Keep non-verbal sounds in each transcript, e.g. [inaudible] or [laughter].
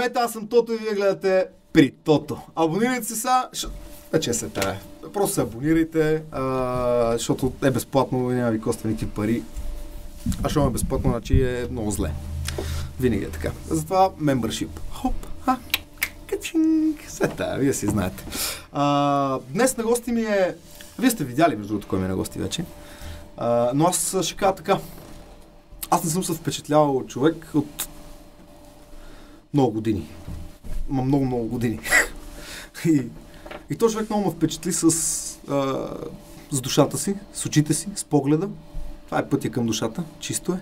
Здравейте, аз съм Тото и вие гледате при Тото. Абонирайте се защото... Вече се тая. Просто се абонирайте, а, защото е безплатно и няма ви коства никакви пари. А защото е безплатно, значи е много зле. Винаги е така. Затова мембършип. Хоп, ха, качинг. Се тая, вие си знаете. А, днес на гости ми е... Вие сте видяли, между другото, кой ми е на гости вече. А, но аз ще кажа така. Аз не съм се впечатлявал човек от много години. Ма много, много години. [laughs] и, и този човек много ме впечатли с, а, с душата си, с очите си, с погледа. Това е пътя към душата, чисто е.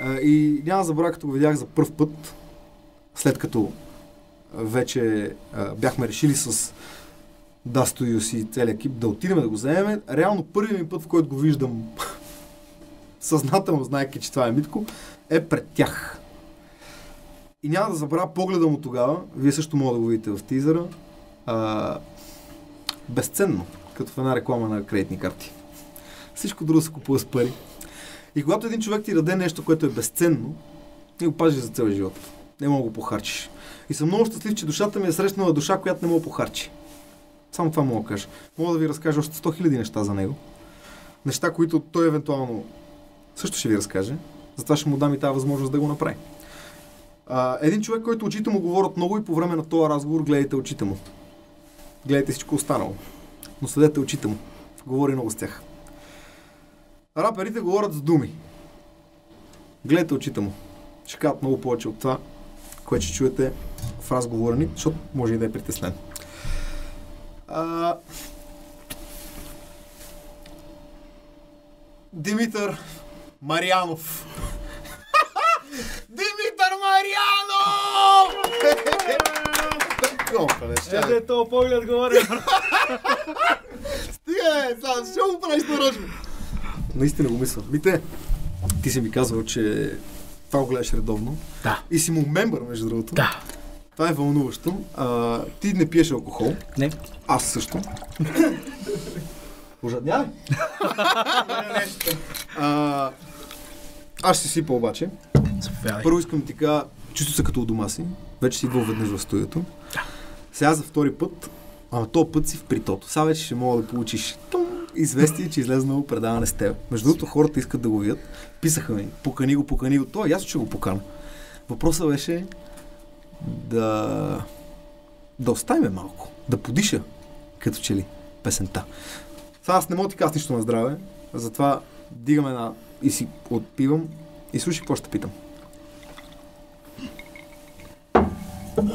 А, и няма забравя, като го видях за първ път, след като вече а, бяхме решили с Дасто и си целият екип да отидем да го вземем. Реално първият ми път, в който го виждам [laughs] съзнателно, знаеки, че това е Митко, е пред тях. И няма да забравя погледа му тогава, вие също мога да го видите в тизера, а, безценно, като в една реклама на кредитни карти. Всичко друго се купува с пари. И когато един човек ти даде нещо, което е безценно, ти го пазиш за цял живот. Не мога да го похарчиш. И съм много щастлив, че душата ми е срещнала душа, която не мога да похарчи. Само това мога да кажа. Мога да ви разкажа още 100 000 неща за него. Неща, които той евентуално също ще ви разкаже. Затова ще му дам и тази възможност да го направи. А, един човек, който очите му говорят много и по време на този разговор гледайте очите му. Гледайте всичко останало. Но следете очите му. Говори много с тях. Раперите говорят с думи. Гледайте очите му. Ще кажат много повече от това, което ще чуете в разговора ни, защото може и да е притеснен. А... Димитър Марианов. [laughs] Димитър Не Ето е този поглед говори. Стига, е, сега ще го правиш нарочно. Наистина го мисля. Мите, ти си ми казвал, че това го гледаш редовно. Да. И си му мембър, между другото. Да. Това е вълнуващо. А, ти не пиеш алкохол. Не. Аз също. Ожаднявай. а, аз ще си сипа обаче. Заповядай. Първо искам да ти кажа, чувствам се като у дома си. Вече си идвал веднъж в студиото. Сега за втори път, ама този път си в притото. Сега вече ще мога да получиш тум, известие, че е излезнало предаване с теб. Между другото, хората искат да го видят. Писаха ми, покани го, покани го. То, ясно, че го покана. Въпросът беше да... да оставим малко. Да подиша, като че ли, песента. Сега аз не мога да ти кажа нищо на здраве, затова дигаме една и си отпивам и слушай какво ще питам. Малко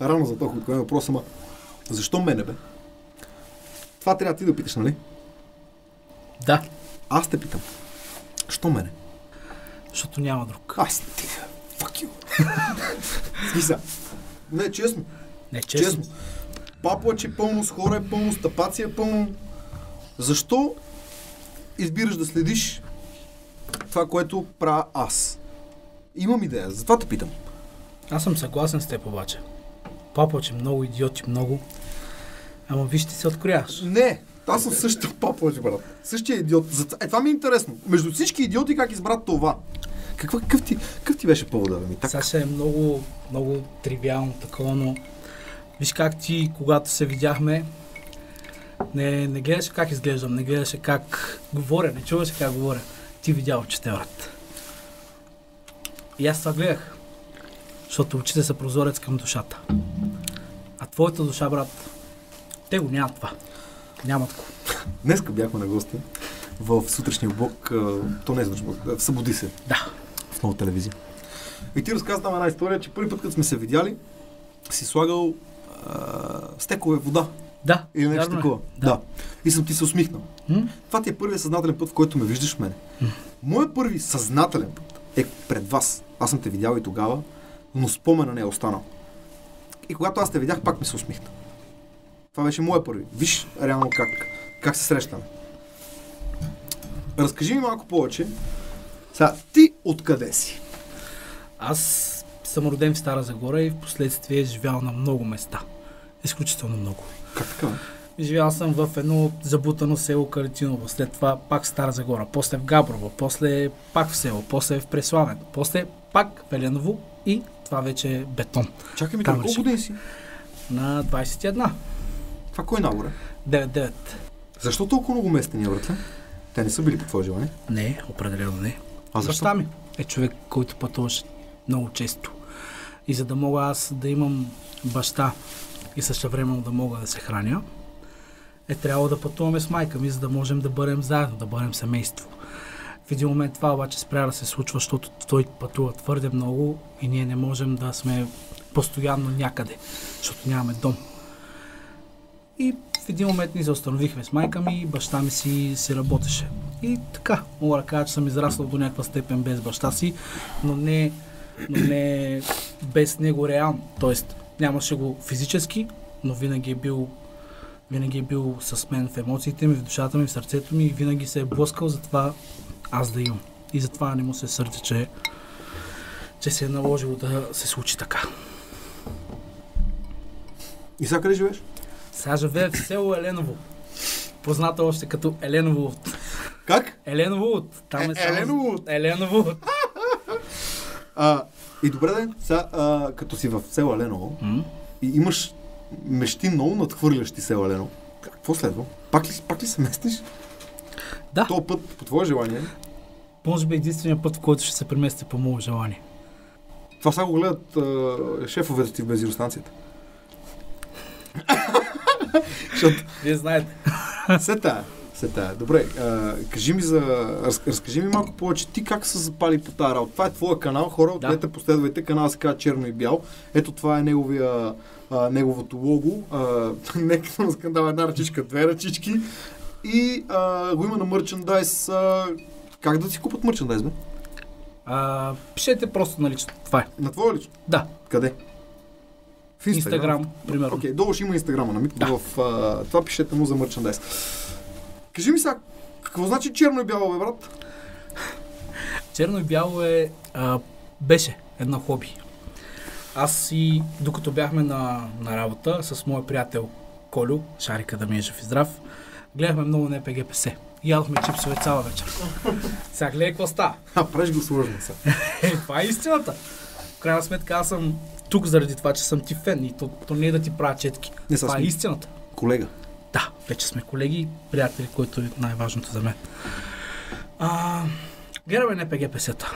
рано за толкова е въпрос, ама защо мене, бе? Това трябва ти да питаш, нали? Да. Аз те питам. Що мене? Защото няма друг. Аз ти. Fuck you. [laughs] Смисъл. Не, честно. Не, честно. Честно. Паплач е пълно, с хора е пълно, стъпация е пълно. Защо избираш да следиш това, което правя аз? Имам идея, затова те питам. Аз съм съгласен с теб обаче. Папа, че много идиоти, много. Ама виж, ти се открояваш. Не, аз съм същия паплач, брат. Същия идиот. Е, това ми е интересно. Между всички идиоти как избра това? Каква, какъв, ти, какъв ти беше повода, ми? Так, Сега ще е много, много тривиално такова, но виж как ти, когато се видяхме, не, не гледаше как изглеждам, не гледаше как говоря, не чуваше как говоря. Ти видя очите, брат. И аз това гледах. Защото очите са прозорец към душата. А твоята душа, брат, те го нямат това. Нямат го. Днеска бяхме на гости в сутрешния блок, то не е блок, в Събуди се, Да. в нова телевизия. И ти разказа там една история, че първи път, като сме се видяли, си слагал а, стекове вода. Да. Или нещо вярно е. такова. Да. И съм ти се усмихнал. М? Това ти е първият съзнателен път, в който ме виждаш в мене. Моят първи съзнателен път е пред вас. Аз съм те видял и тогава, но спомена не е останал. И когато аз те видях, пак ми се усмихна. Това беше моят първи. Виж реално как, как се срещаме. Разкажи ми малко повече. Сега, ти откъде си? Аз съм роден в Стара Загора и в последствие е живял на много места. Изключително много. Как така? Живял съм в едно забутано село Калитиново, след това пак в Стара Загора, после в Габрово, после пак в село, после в Преславен, после пак в Еленово и това вече е бетон. Чакай ми, колко години си? На 21. Това кой е набора? 9-9. Защо толкова много местени, братле? Те не са били по твое желание. Не, определено не. А защо? Баща ми е човек, който пътуваше много често. И за да мога аз да имам баща и също време да мога да се храня, е трябвало да пътуваме с майка ми, за да можем да бъдем заедно, да бъдем семейство. В един момент това обаче спря да се случва, защото той пътува твърде много и ние не можем да сме постоянно някъде, защото нямаме дом. И в един момент ние се установихме с майка ми, баща ми си, си работеше. И така, мога да кажа, че съм израснал до някаква степен без баща си, но не, но не без него реално. Тоест, нямаше го физически, но винаги е бил винаги е бил с мен в емоциите ми, в душата ми, в сърцето ми и винаги се е блъскал за това аз да имам. И затова не му се сърдя, че, че се е наложило да се случи така. И сега къде живееш? Сега живея в село Еленово. Позната още като Еленово от. Как? Еленово от. Там е Е, само- Еленово от. Еленово от. А, и добре ден, сега, а, като си в село Еленово М? и имаш мечти много надхвърлящи село Еленово, какво следва? Пак ли, пак ли се местиш? Да. То път, по твое желание, Може би единствения път, в който ще се премести по мое желание. това сега го гледат а, шефовете ти в бензиностанцията. Защото Вие знаете. се тая, се тая. Добре, а, кажи ми за... Раз, разкажи ми малко повече ти как се запали по тази работа. Това е твоя канал, хора, Да. отидете последвайте, канал се казва Черно и бял. Ето това е неговия, а, неговото лого. [laughs] Нека на скандал една ръчичка, две ръчички. И а, го има на мерчендайз. А, как да си купат мерчендайз, бе? А, пишете просто на лично. Това е. На твоя лично? Да. Къде? В Инстаграм, примерно. Окей, долу ще има инстаграма на Митко. Да. В а, това пишете му за мерчендайз. Кажи ми сега, какво значи черно и бяло, бе, брат? Черно и бяло е, а, беше едно хоби. Аз и докато бяхме на, на работа с моя приятел Колю, Шарика да ми е жив и здрав, гледахме много на ЕПГПС. Ядохме чипсове цяла вечер. [laughs] Сега гледай какво става. А, правиш го сложно сега. [laughs] Е, това е истината. В крайна сметка аз съм тук заради това, че съм ти фен и то, то не е да ти правя четки. Не Това е истината. колега. Да, вече сме колеги приятели, което е най-важното за мен. А, гледаме на ПГПС-та.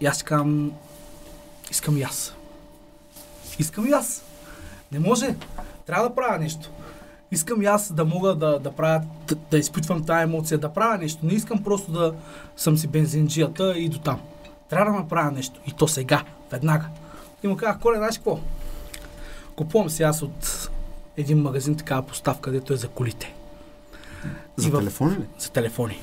И аз казвам, искам и аз. Искам и аз. Не може. Трябва да правя нещо. Искам и аз да мога да, да правя, да, да изпитвам тази емоция, да правя нещо. Не искам просто да съм си бензинджията и до там. Трябва да направя нещо. И то сега, веднага. И му казах, Коля, знаеш какво? Купувам си аз от един магазин такава поставка, където е за колите. За И в- телефони ли? За телефони.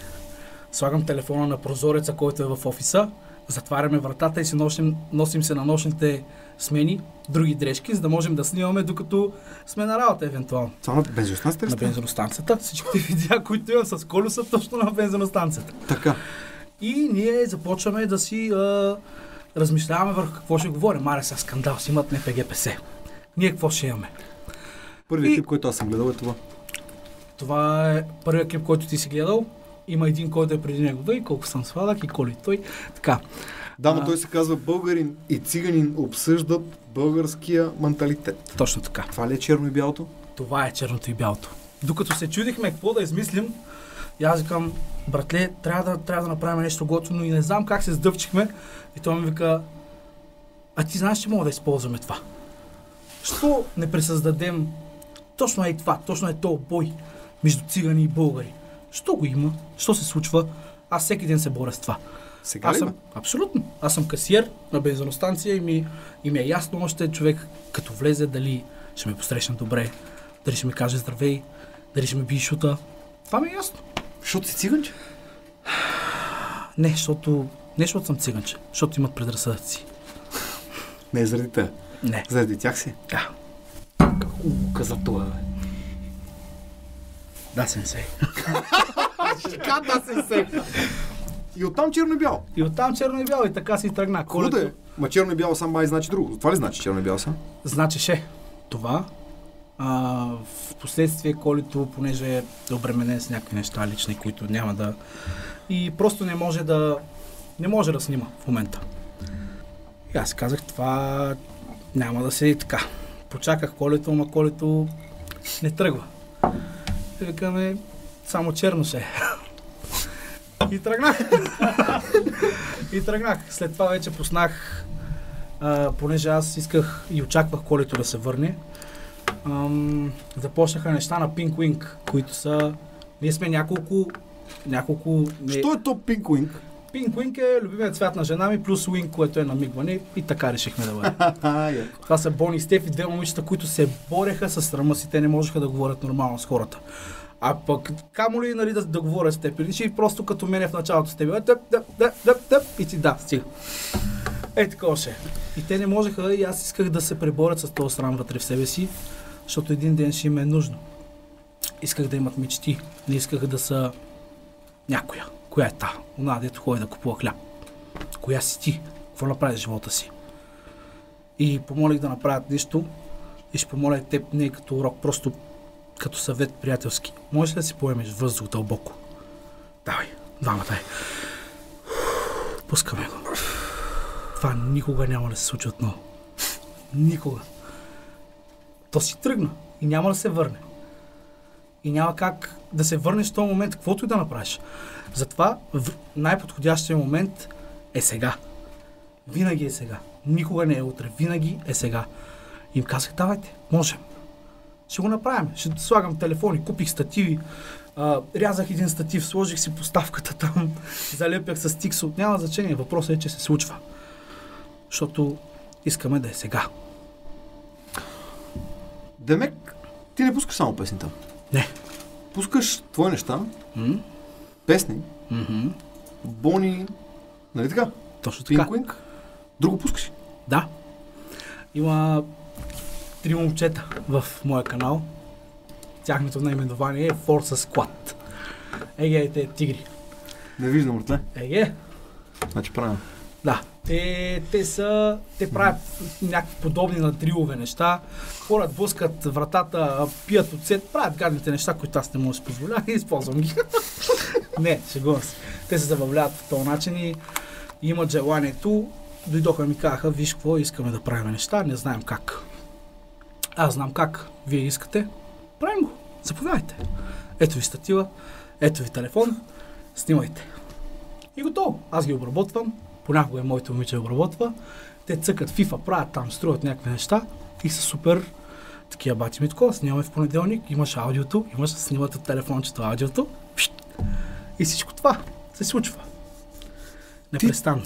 Слагам телефона на прозореца, който е в офиса, затваряме вратата и си носим, носим се на нощните смени, други дрежки, за да можем да снимаме докато сме на работа, евентуално. Това на бензиностанцията На бензиностанцията. Всичките видеа, които имам с колю са точно на бензиностанцията. Така. И ние започваме да си а, размишляваме върху какво ще говорим. Маре сега скандал, си имат НПГПС. Ние какво ще имаме? Първият И- клип, който аз съм гледал е това. Това е първият клип, който ти си гледал. Има един, който е преди него. И колко съм сладък и коли той. Така. Да, но А. той се казва българин и циганин обсъждат българския менталитет. Точно така. Това ли е черно и бялото? Това е черното и бялото. Докато се чудихме какво да измислим, и аз викам, братле, трябва да, трябва да направим нещо готино и не знам как се сдъвчихме. И той ми вика, а ти знаеш, че мога да използваме това. Що не пресъздадем точно е това, точно е то бой между цигани и българи. Що го има? Що се случва? Аз всеки ден се боря с това. Сега Аз съм, абсолютно. Аз съм касиер на бензиностанция и ми, и ми е ясно още човек, като влезе, дали ще ме посрещне добре, дали ще ми каже здравей, дали ще ме би шута. Това ми е ясно. Защото си циганче? Не, защото, не защото съм циганче, защото имат предразсъдъци. Не, заради те. Не. Заради тях си. Да. У, каза това, бе. Да, сенсей. [laughs] Така да се се. И оттам черно и бяло. И оттам черно и бяло и така си тръгна. Колето... е? Колето, Ма черно и бяло сам май значи друго. Това ли значи черно и бяло? Значи сам? значеше това. А, в последствие Колито, понеже е обременен с някакви неща лични, които няма да... И просто не може да... Не може да снима в момента. И аз казах, това няма да седи така. Почаках колето, ама колето не тръгва. И викаме, само черно ще е. [laughs] И тръгнах. [laughs] и тръгнах. След това вече пуснах, а, понеже аз исках и очаквах колето да се върне. Ам, започнаха неща на Pink Wing, които са... Ние сме няколко... Няколко... Що е то Pink Wing? Pink Wing е любимият цвят на жена ми, плюс Wing, което е намигване и така решихме да бъде. [laughs] Това са Бони и Стеф и две момичета, които се бореха с срама си, те не можеха да говорят нормално с хората. А пък, камо ли нали, да, да говоря с теб? Или просто като мене в началото с теб. Дъп, дъп, дъп, дъп, дъп, и ти да, стига. Е, такова ще. е. И те не можеха и аз исках да се преборят с този срам вътре в себе си, защото един ден ще им е нужно. Исках да имат мечти. Не исках да са някоя. Коя е та? Она, дето ходи да купува хляб. Коя си ти? Какво направи живота си? И помолих да направят нещо и ще помоля теб не като урок, просто като съвет приятелски. Можеш ли да си поемеш въздух дълбоко? Давай, двамата е. Пускаме го. Това никога няма да се случи отново. Никога. То си тръгна и няма да се върне. И няма как да се върнеш в този момент, каквото и да направиш. Затова най-подходящия момент е сега. Винаги е сега. Никога не е утре. Винаги е сега. Им казах, давайте, можем. Ще го направим. Ще слагам телефони, купих стативи, а, рязах един статив, сложих си поставката там, [laughs] залепях с тиксо. Няма значение. Въпросът е, че се случва. Защото искаме да е сега. Демек, ти не пускаш само песни там. Не. Пускаш твои неща, М? песни, Мгм. бони, нали така? Точно така. Wing. Друго пускаш. Да. Има три момчета в моя канал. Тяхното наименование е Forza Squad. Еге, те тигри. Не виждам, братле. Еге, Значи правилно. Да. Те, те са, те правят някакви подобни на дрилове неща. Хората блъскат вратата, пият оцет, правят гадните неща, които аз не мога да си позволя и използвам ги. [laughs] не, шегувам се. Те се забавляват по този начин и имат желанието. Дойдоха и ми казаха, виж какво, искаме да правим неща, не знаем как. Аз знам как. Вие искате, правим го. Заповядайте. Ето ви статива, ето ви телефон, снимайте. И готово. Аз ги обработвам, понякога и моето момиче обработва. Те цъкат FIFA, правят там, строят някакви неща и са супер такива бати Митко, снимаме в понеделник, имаш аудиото, имаш снимат от телефончето аудиото пшт, и всичко това се случва. Непрестанно.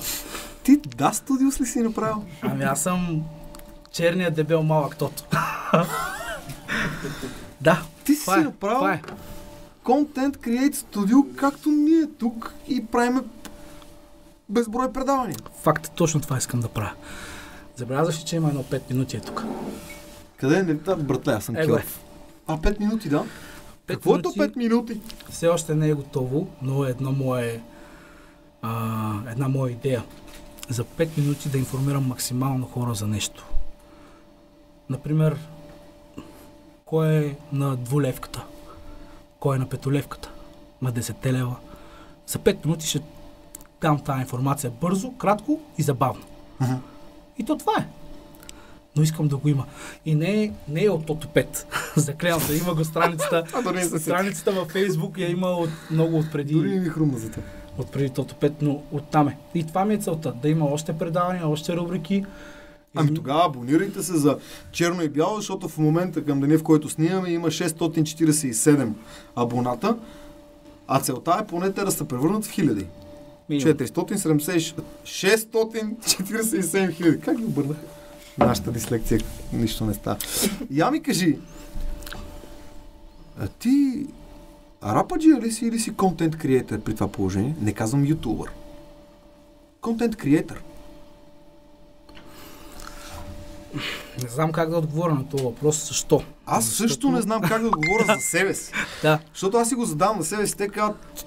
Ти да студиос ли си направил? Ами аз съм черният дебел малък тото. [laughs] да, Ти си е, направил е. Content Create Studio, както ние тук и правиме безброй предавания. Факт, точно това искам да правя. Забелязваш ли, че има едно 5 минути е тук? Къде е? Не, да, братле, аз съм е. килов. А, 5 минути, да? Пет Какво е то минути. 5 минути? Все още не е готово, но е едно мое, а, една моя идея. За 5 минути да информирам максимално хора за нещо. Например, кой е на двулевката? Кой е на петолевката? На 10 лева? За 5 минути ще дам тази информация бързо, кратко и забавно. Мгм. И то това е. Но искам да го има. И не не е от Тото 5. [laughs] Заклевам се, има го страницата. [laughs] Страницата във Фейсбук я има от много отпреди, Дори ми хрумна за теб. от преди Тото 5, но оттам е. И това ми е целта. Да има още предавания, още рубрики. Ами тогава абонирайте се за черно и бяло, защото в момента към деня, в който снимаме, има 647 абоната, а целта е поне те да се превърнат в хиляди. Минимум. 476, 647 хиляди. Как ги обърнах? Нашата дислекция нищо не става. Я ми кажи, а ти рападжия ли си или си контент креатор при това положение? Не казвам ютубър. Контент креатор. Не знам как да отговоря на този въпрос. Защо? Аз Защото- също не знам как да отговоря за себе си. [laughs] Да. Защото аз си го задавам на себе си, те казват,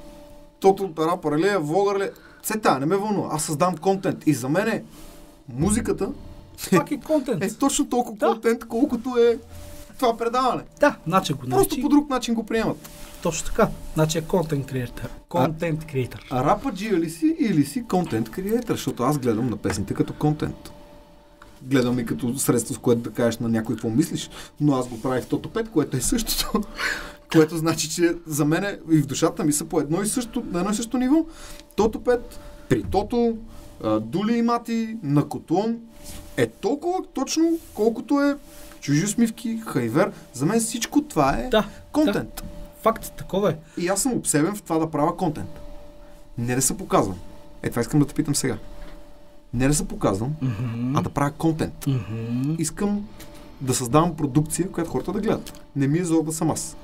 тото рапър ли е, влогър. Цета, не ме вълнува. Аз създавам контент. И за мен е, музиката Пак е контент. е точно толкова Да. контент, колкото е това предаване. Да, значи го Просто наричи. по друг начин го приемат. Точно така. Значи е контент креатор. Контент креатор. А рападжия ли си или си контент креатор? Защото аз гледам на песните като контент. Гледам и като средство, с което да кажеш на някой какво мислиш, но аз го правих в Тото 5, което е същото. Което значи, че за мен и в душата ми са по едно и също, на едно и също ниво. Тото 5, при Тото, Дули и Мати, на Котлон е толкова точно, колкото е чужи усмивки, хайвер. За мен всичко това е Да, контент. факт, такова е. И аз съм обсебен в това да правя контент. Не да се показвам. Е, това искам да те питам сега. Не да се показвам, Мгм. а да правя контент. Мгм. Искам да създавам продукция, която хората да гледат. Не ми е зор да съм аз.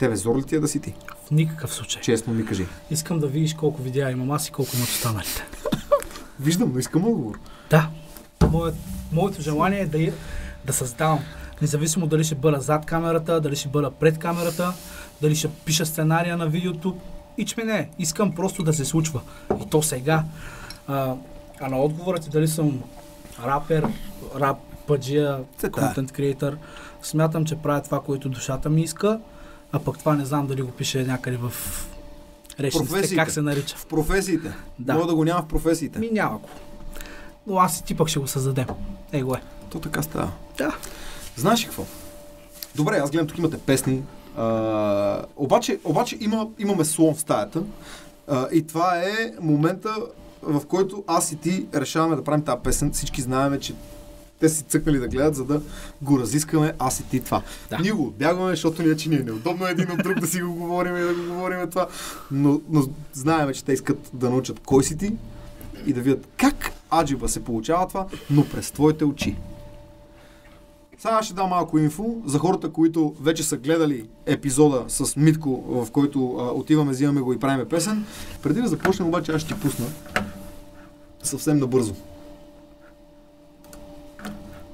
Тебе зор ли ти е да си ти? В никакъв случай. Честно ми кажи. Искам да видиш колко видеа имам аз и колко имат останалите. [laughs] Виждам, но искам отговор. Да. Моят, моето желание е да, да създавам. Независимо дали ще бъда зад камерата, дали ще бъда пред камерата, дали ще пиша сценария на видеото. И че не, искам просто да се случва. И то сега. А, а на отговорът ти дали съм рапер, рап, да. контент креатор, смятам, че правя това, което душата ми иска, а пък това не знам дали го пише някъде в речниците, как се нарича. В професиите. Да. Мога да го няма в професиите. Ми няма го. Но аз и ти пък ще го създадем. Е, го е. То така става. Да. Знаеш какво? Добре, аз гледам, тук имате песни. А, обаче, обаче има, имаме слон в стаята. А, и това е момента, в който аз и ти решаваме да правим тази песен. Всички знаеме, че те си цъкнали да гледат, за да го разискаме аз и ти това. Да. Ние го отбягваме, защото ние, че ни е неудобно един от друг да си го говорим и да го говорим това. Но, но знаеме, че те искат да научат кой си ти и да видят как аджиба се получава това, но през твоите очи. Сега ще дам малко инфо за хората, които вече са гледали епизода с Митко, в който а, отиваме, взимаме го и правиме песен. Преди да започнем обаче, аз ще ти пусна съвсем набързо.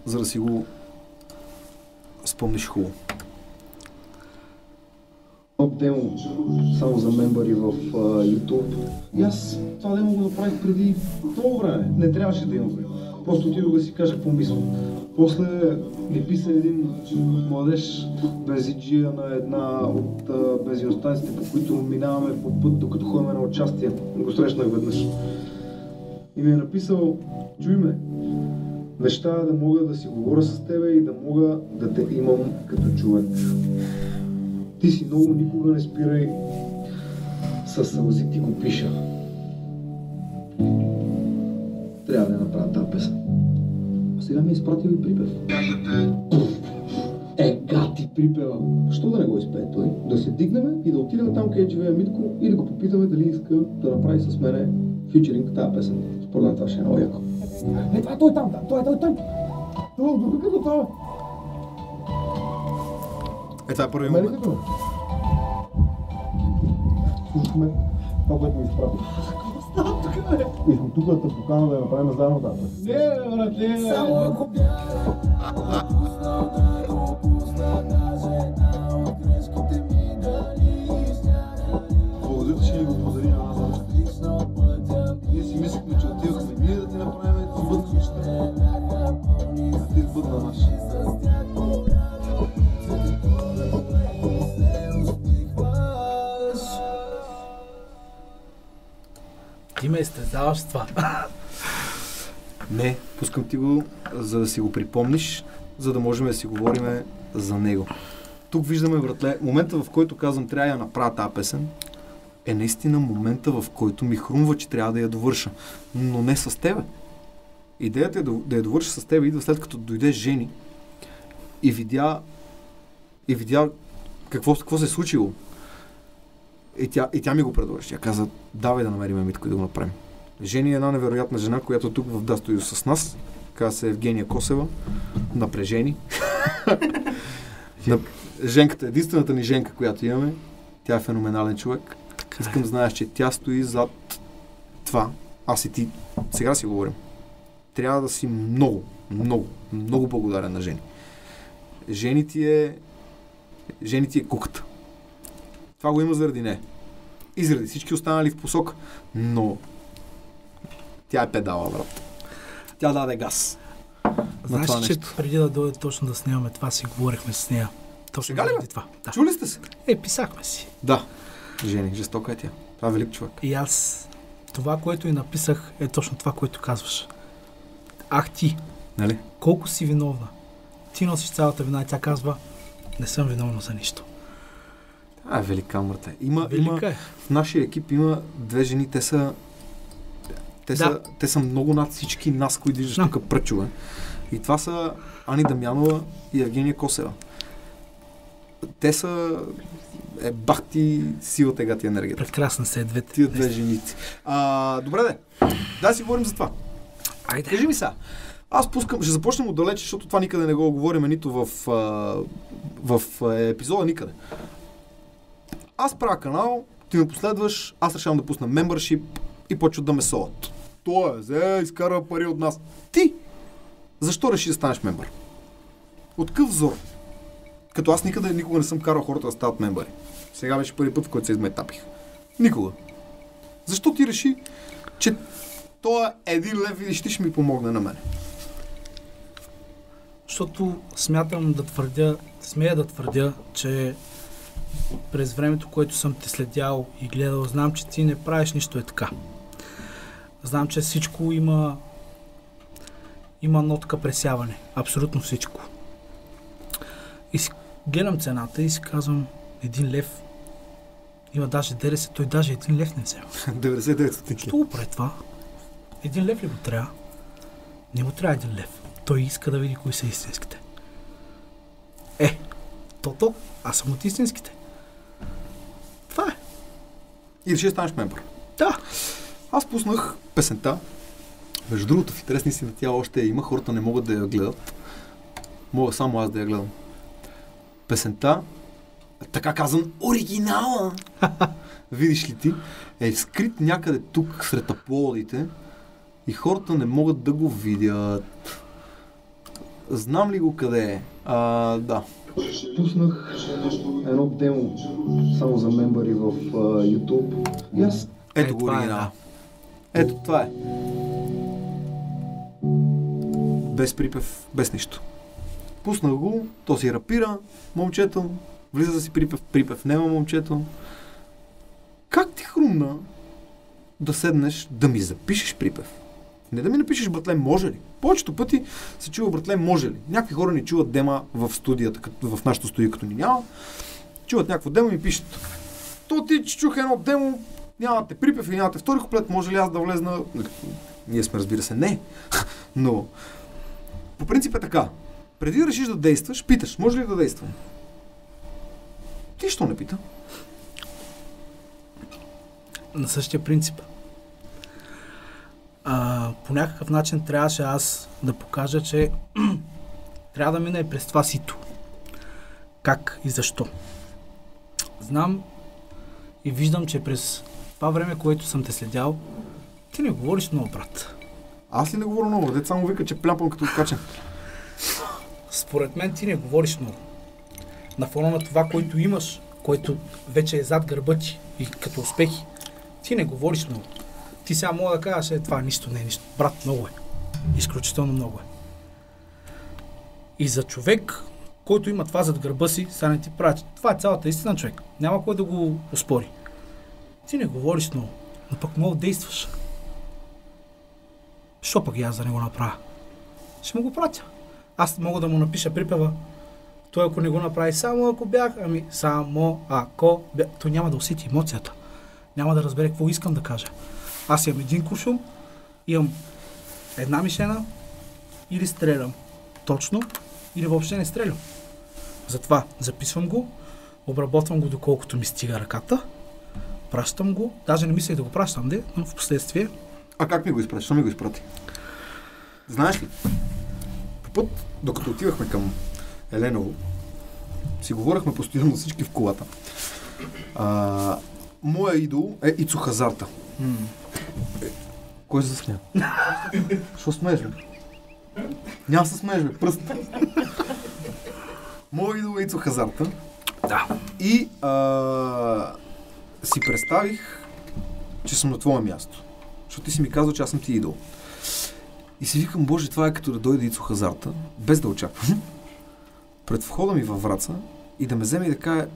За да си го спомниш хубаво. топ демо само за мембари в а, YouTube. И аз това демо го направих преди много време. Не трябваше да имам време. Просто отидох да си кажа какво мисля. После ми писа един младеж бензиджия на една от бензиностанциите, по които минаваме по път, докато ходим на участие. Го срещнах веднъж. И ми е написал, чуй ме, мечтая да мога да си говоря с тебе и да мога да те имам като човек. Ти си много, никога не спирай. Със сълзи ти го пиша. Трябва да я направя тази песен. Сега ми е изпратил и припев. Е, гати припева. Що да не го изпее той? Да се дигнем и да отидем там, където живее Митко и да го попитаме дали иска да направи с мене фьючеринг тази песен. Според мен това ще е много яко. Е, това е той там, да. той е той там. Това, до като това. Е, това е първи момент. Слушахме това, което ми изпрати. И съм тук да те покана да я направим заедно тази. Не, брат, не. Само ако Благодаря, ме изтезаваш с това. Не, пускам ти го, за да си го припомниш, за да можем да си говорим за него. Тук виждаме, братле, момента в който казвам трябва да я направя тази песен, е наистина момента, в който ми хрумва, че трябва да я довърша. Но не с тебе. Идеята е да, да я довърша с тебе идва след като дойде Жени и видя и видя какво, какво се е случило. И тя, и тя ми го предложи. Тя каза, давай да намерим Митко и да го направим. Жени е една невероятна жена, която тук в Дастою с нас. Казва се Евгения Косева. Напрежени. [laughs] На... Женката, единствената ни женка, която имаме. Тя е феноменален човек. Искам да знаеш, че тя стои зад това. Аз и ти сега си говорим. Трябва да си много, много, много благодарен на Жени. Жени ти е... Жени ти е куката. Това го има заради не. И заради всички останали в посока. Но тя е педала, брат. Тя даде газ. Знаеш, че нещо. преди да дойде точно да снимаме това, си говорихме с нея. Точно Сега ли, бе? това. Да. Чули сте се? Е, писахме си. Да. Жени, жестока е тя. Това е велик човек. И аз това, което и написах, е точно това, което казваш. Ах ти, Нали? колко си виновна. Ти носиш цялата вина и тя казва, не съм виновна за нищо. А, е велика мъртва. Има, има, е. в нашия екип има две жени, те са те, Да. са, те са много над всички нас, които виждаш Да. тук пръчове. И това са Ани Дамянова и Евгения Косева. Те са е, бахти силата гати енергията. Прекрасна се е двете. Тия две женици. А, добре де. Да си говорим за това. Айде. Кажи ми сега. Аз пускам, ще започнем отдалече, защото това никъде не го говорим нито в, а, в а, епизода, никъде. Аз правя канал, ти ме последваш, аз решавам да пусна membership и почват да ме солят. Той е, изкарва пари от нас. Ти! Защо реши да станеш мембър? От какъв взор? Като аз никъде никога не съм карал хората да стават мембъри. Сега беше първи път, в който се изметапих. Никога. Защо ти реши, че той един лев и ще ми помогне на мен? Защото смятам да твърдя, смея да твърдя, че през времето, което съм те следял и гледал, знам, че ти не правиш нищо е така. Знам, че всичко има има нотка пресяване. Абсолютно всичко. И си гледам цената и си казвам един лев. Има даже ДРС, той даже един лев не взема. [laughs] 99 стотинки. Що го прави това? Един лев ли му трябва? Не му трябва един лев. Той иска да види кои са истинските. Е, то-то, аз съм от истинските. Това е. И реши да станеш мембър. Да. Аз пуснах песента. Между другото, в интересни си на тя още има. Хората не могат да я гледат. Мога само аз да я гледам. Песента, така казан, оригинала. [laughs] Видиш ли ти, е скрит някъде тук сред аплодите и хората не могат да го видят. Знам ли го къде е? А, да. Пуснах едно демо само за мембари в а, YouTube. И аз Ето Е, го това е, оригинала. да. Ето това е. Без припев, без нищо. Пуснах го, то си рапира, момчето, влиза да си припев, припев няма момчето. Как ти хрумна да седнеш да ми запишеш припев? Не да ми напишеш, братле, може ли? Повечето пъти се чува, братле, може ли? Някакви хора ни чуват дема в студията, като, в нашото студио, като ни няма. Чуват някакво демо и пишат. То ти чух едно демо, нямате припев и нямате втори куплет, може ли аз да влезна? Ние сме, разбира се, не. [laughs] Но, по принцип е така. Преди да решиш да действаш, питаш, може ли да действам? Ти що не пита? на същия принцип. А, по някакъв начин трябваше аз да покажа, че [clears throat] трябва да мина и през това сито. Как и защо. Знам и виждам, че през това време, което съм те следял, ти не говориш много, брат. Аз ли не говоря много? Дет само вика, че пляпам като откачен. Според мен ти не говориш много. На фона на това, което имаш, което вече е зад гърба ти и като успехи, ти не говориш много. Ти сега мога да кажеш, е, това нищо не е нищо. Брат, много е. Изключително много е. И за човек, който има това зад гърба си, сега не ти прави. Това е цялата истина, човек. Няма кой да го успори. Ти не говориш много, но пък много действаш. Що пък и аз да не го направя? Ще му го пратя. Аз мога да му напиша припева. Той ако не го направи само ако бях, ами само ако бях, той няма да усети емоцията. Няма да разбере какво искам да кажа. Аз имам един куршум, имам една мишена или стрелям точно, или въобще не стрелям. Затова записвам го, обработвам го доколкото ми стига ръката, пращам го, даже не мислех да го пращам, де, но в последствие А как ми го изпрати? Що ми го изпрати? Знаеш ли? По път, докато отивахме към Еленово, си говорихме постоянно всички в колата. А, моя идол е Ицо Хазарта. Кой се засмя? Що смееш, бе? Няма да се смееш, бе. Пръст. Моя идол е Ицо Хазарта. да, И а, си представих, че съм на твое място. Защото ти си ми казал, че аз съм ти идол. И си викам, боже, това е като да дойде Ицо Хазарта, без да очаквам, пред входа ми във Враца и да ме вземе и да каже,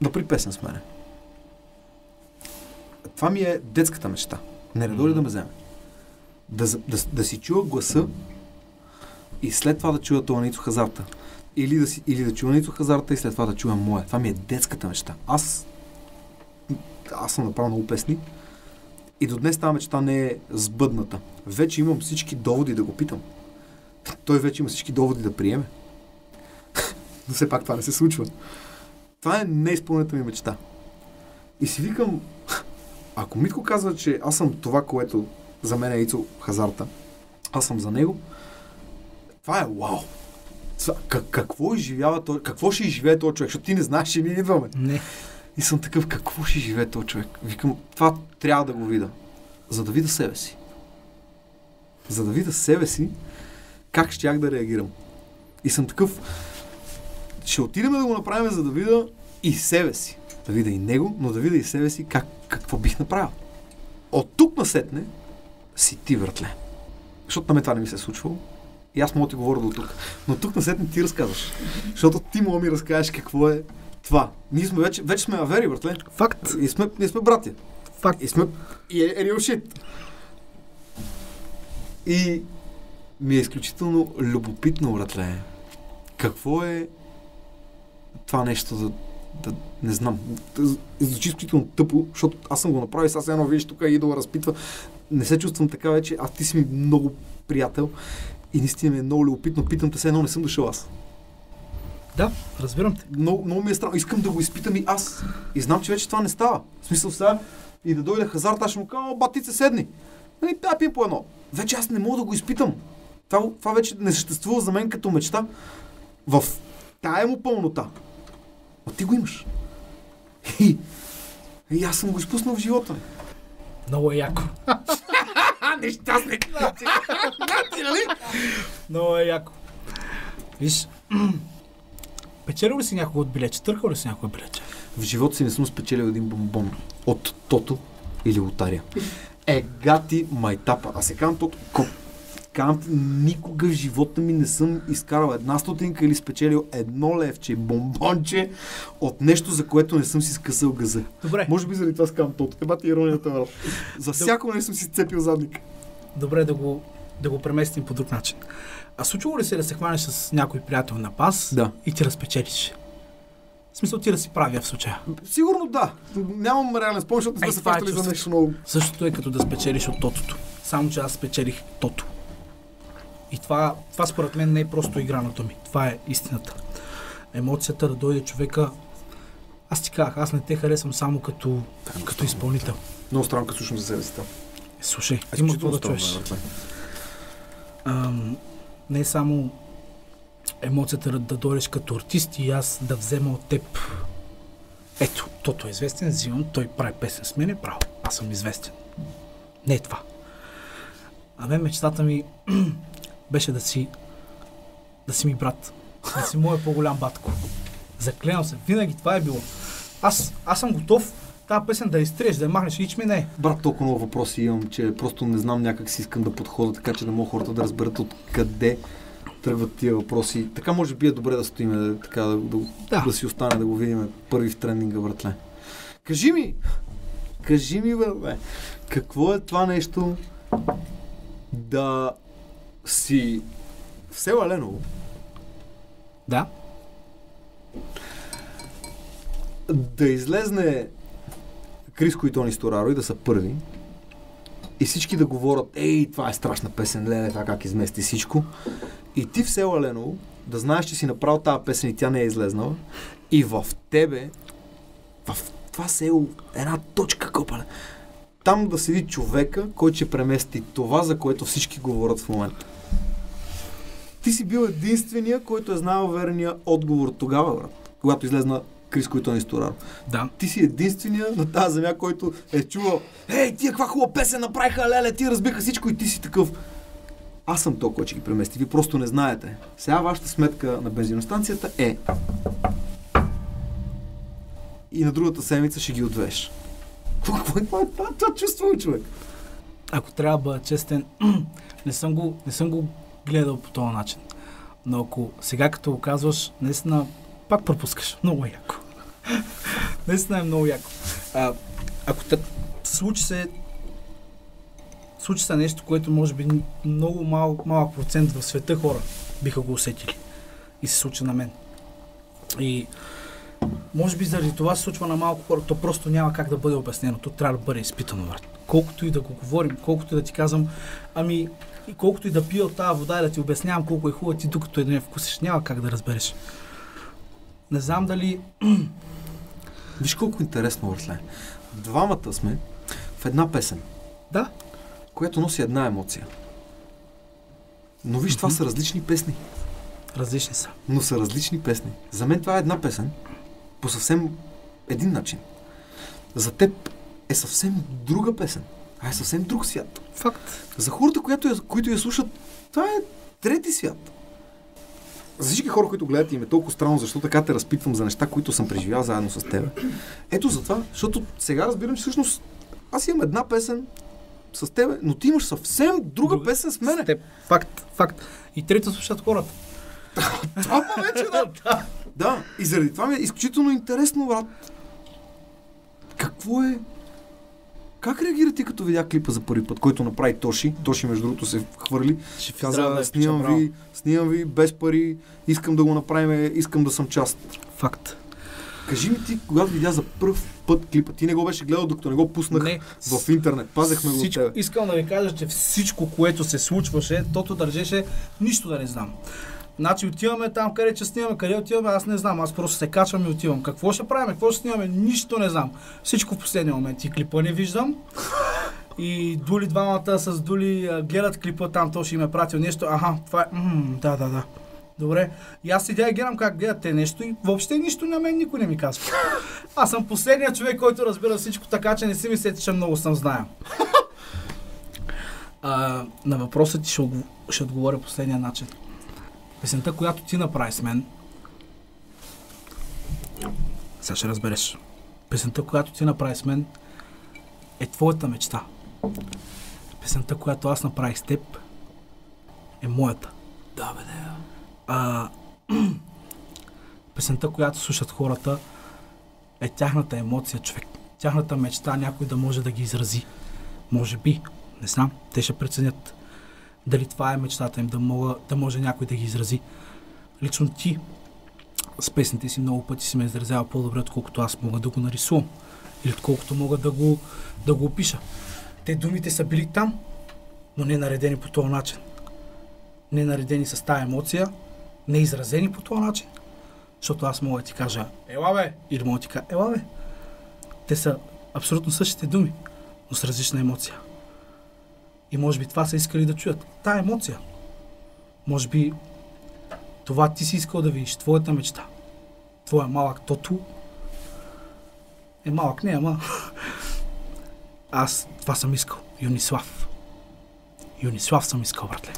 напри песен с мене. Това ми е детската мечта. Не, не дойде да ме вземе. Да, да, да си чуя гласа и след това да чуя това на Ицо Хазарта. Или да, си, или да чуя на Ицо Хазарта и след това да чуя моя. Това ми е детската мечта. Аз аз съм направил много песни и до днес тази мечта не е сбъдната. Вече имам всички доводи да го питам. Той вече има всички доводи да приеме. [laughs] Но все пак това не се случва. Това е неизпълнената ми мечта. И си викам, ако Митко казва, че аз съм това, което за мен е Ицо Хазарта, аз съм за него, това е вау. Какво изживява той, какво ще изживее този човек, защото ти не знаеш, че ние идваме. Не. И съм такъв, какво ще живее този човек? Викам, това трябва да го видя. За да видя себе си. За да видя себе си, как щях да реагирам. И съм такъв, ще отидем да го направим, за да видя и себе си. Да видя и него, но да видя и себе си как, какво бих направил. От тук насетне си ти, вратле. Защото на мен това не ми се е случвало. И аз мога да ти говоря до тук. Но тук насетне ти разказваш. Защото ти мога ми разкажеш какво е това. Ние сме вече, вече сме авери, братле. Факт. И сме, ние сме братя. Факт. И сме... И е, е real shit. И ми е изключително любопитно, братле. Какво е това нещо да, да не знам. Звучи изключително тъпо, защото аз съм го направил сега едно видиш тук и да разпитва. Не се чувствам така вече, а ти си ми много приятел и наистина ми е много любопитно. Питам те се едно, не съм дошъл аз. Да, разбирам те. много, много ми е странно. Искам да го изпитам и аз. И знам, че вече това не става. В смисъл сега и да дойде хазарт, аз ще му кажа, «О, батице, седни. Нали, да, пием по едно. Вече аз не мога да го изпитам. Това, това вече не съществува за мен като мечта. В тая му пълнота. А ти го имаш. И, и аз съм го изпуснал в живота. Много е яко. [laughs] Нещастник! нали? Много е яко. Виж, [clears throat] печелил ли си някога от билече? Търкал ли си някога билече? В живота си не съм спечелил един бомбон от Тото или лотария. [laughs] Е, гати майтапа. А се казвам Тото. Казвам никога в живота ми не съм изкарал една стотинка или спечелил едно левче, бомбонче от нещо, за което не съм си скъсал газа. Добре, Може би заради това скам Тото. Еба ти иронията, брат. За всяко не съм си сцепил задник. добре да го, да го преместим по друг начин. А случвало ли се да се хванеш с някой приятел на пас Да. и ти разпечелиш? В смисъл ти да си правя в случая. Сигурно да. Нямам реален спомен, защото не сме се фащали за нещо много. Същото е като да спечелиш от тотото. Само, че аз спечелих тото. И това, това според мен не е просто игрането ми. Това е истината. Емоцията да дойде човека. Аз ти казах, аз не те харесвам само като, като изпълнител. Много странно, като слушам за себе си. там. Е, Слушай, А, има какво да чуеш. Ам, не само емоцията да, да дойдеш като артист и аз да взема от теб. Ето, тото е известен, взимам, той прави песен с мене, право, аз съм известен. Не е това. А мен мечтата ми беше да си да си ми брат. Да си моят по-голям батко. Заклевам се, винаги това е било. Аз, аз съм готов тази песен да изтриеш, да я махнеш, ич ми не е. Брат, толкова много въпроси имам, че просто не знам някак си искам да подходя, така че да могат хората да разберат откъде тръгват тия въпроси. Така може би е добре да стоиме, да, така да, да, Да. да си остане, да го видим първи в тренинга, братле. Кажи ми, кажи ми, бе, какво е това нещо да си в село Еленово, Да. да излезне Криско и Тони Стораро и да са първи и всички да говорят, ей, това е страшна песен, леле, това как измести всичко. И ти в село Леново да знаеш, че си направил тази песен и тя не е излезнала и в тебе, в това село, една точка копале, там да седи човека, който ще премести това, за което всички говорят в момента. Ти си бил единствения, който е знал верния отговор тогава, брат, когато излезна Криско и Тони Стораро. Да. Ти си единствения на тази земя, който е чувал Ей, тия каква хубава песен направиха, леле, ти разбиха всичко и ти си такъв. Аз съм то, който ще ги премести. Вие просто не знаете. Сега вашата сметка на бензиностанцията е и на другата седмица ще ги отвеш. Какво е това? Това, това чувство, човек. ако трябва да бъда честен, [clears throat] не съм го, не съм го гледал по този начин. Но ако сега като го казваш, наистина пак пропускаш. Много яко. [laughs] наистина е много яко. А, ако те, случи се случи се нещо, което може би много мал, малък процент в света хора биха го усетили. И се случи на мен. И може би заради това се случва на малко хора, то просто няма как да бъде обяснено. То трябва да бъде изпитано. Колкото и да го говорим, колкото и да ти казвам, ами, и колкото и да пия от тази вода и да ти обяснявам колко е хубава ти, докато не вкусиш, няма как да разбереш. Не знам дали... [clears throat] Виж колко интересно, Въртле. Двамата сме в една песен, Да, която носи една емоция. Но виж, това са различни песни. различни са. но са различни песни. За мен това е една песен по съвсем един начин. За теб е съвсем друга песен. А е съвсем друг свят. Факт. За хората, които я, които я слушат, това е трети свят. За всички хора, които гледат, им е толкова странно, защо така те разпитвам за неща, които съм преживял заедно с теб. Ето за това, защото сега разбирам, че всъщност аз имам една песен с тебе, но ти имаш съвсем друга Друга- песен с мене. С теб. Факт. Факт. И трета слушат хората. [laughs] Това повече, да. [laughs] да. Да, и заради това ми е изключително интересно, брат. Какво е... Как реагира ти като видя клипа за първи път, който направи Тоши? Тоши, между другото, се хвърли. Ще Каза, да снимам ви, снимам ви без пари, искам да го направим, искам да съм част. Факт. Кажи ми ти, когато видя за първ път клипа, ти не го беше гледал, докато не го пуснах Не. в интернет. Пазехме го от всичко, тебе. искам да ви кажа, че всичко, което се случваше, тото държеше нищо да не знам. Значи отиваме там, къде че снимаме, къде отиваме, аз не знам, аз просто се качвам и отивам. Какво ще правим, какво ще снимаме, нищо не знам. Всичко в последния момент. И клипа не виждам. [laughs] И Дули двамата с Дули гледат клипа там, то ще им е пратил нещо. Аха, това е... М, да, да, да. Добре. И аз седя и гледам как гледат те нещо и въобще нищо на мен никой не ми казва. [laughs] Аз съм последният човек, който разбира всичко, така че не си мислете, че много съм знаел. [laughs] А, на въпроса ти ще, ще отговоря последния начин. Песента, която ти направи с мен, сега ще разбереш. Песента, която ти направи с мен, е твоята мечта. Песента, която аз направих с теб, е моята. Да, бе, да. А, [clears throat] песента, която слушат хората, е тяхната емоция, човек. Тяхната мечта някой да може да ги изрази. Може би. Не знам. Те ще преценят дали това е мечтата им, да, мога, да може някой да ги изрази. Лично ти с песните си много пъти си ме изразява по-добре, отколкото аз мога да го нарисувам. Или отколкото мога да го, да го опиша. Те думите са били там, но не наредени по този начин. Не наредени с тази емоция, не изразени по този начин. Защото аз мога да ти кажа, ела бе, или мога да ти кажа, ела бе. Те са абсолютно същите думи, но с различна емоция. И може би това са искали да чуят. Та емоция. Може би това ти си искал да видиш, твоята мечта. Твоя малък тото е малък, не, ама [laughs] аз това съм искал. Юнислав. Юнислав съм искал, братле.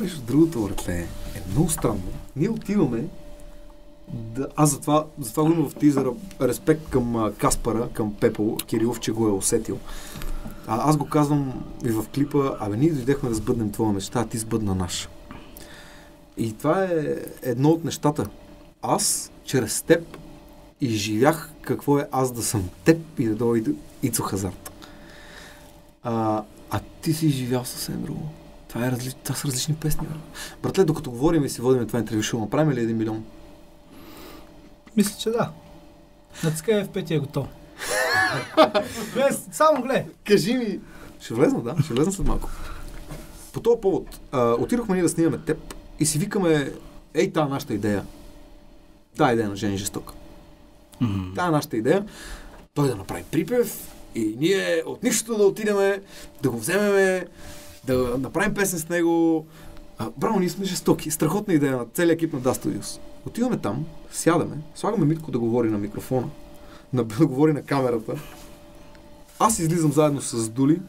Между другото, братле, е много странно. Ние отиваме да... Аз затова, затова го има в тизера респект към а, Каспара, към Пепо Кирилов, че го е усетил. А, аз го казвам и в клипа, абе ние дойдехме да сбъднем твоя мечта, а ти сбъдна наша. И това е едно от нещата. Аз, чрез теб, изживях какво е аз да съм теб и да дойде Ицо Хазарт. А, а ти си изживял съвсем друго. Това, е разли... това са различни песни. Братле, докато говорим и си водим това интервю, ще направим ли един милион? Мисля, че да. Натискай в петия е готово. Гледай, само гледай. Кажи ми. Ще влезна, да, ще влезна след малко. По този повод, а, отидохме ние да снимаме теб и си викаме, ей, та е нашата идея. Та идея на Жени Жестока. Та е нашата идея. Той да направи припев и ние от нищото да отидеме, да го вземеме, да направим песен с него. А, браво, ние сме жестоки. Страхотна идея на целият екип на Da Studios. Отиваме там, сядаме, слагаме Митко да говори на микрофона, на, да говори на камерата. Аз излизам заедно с Дули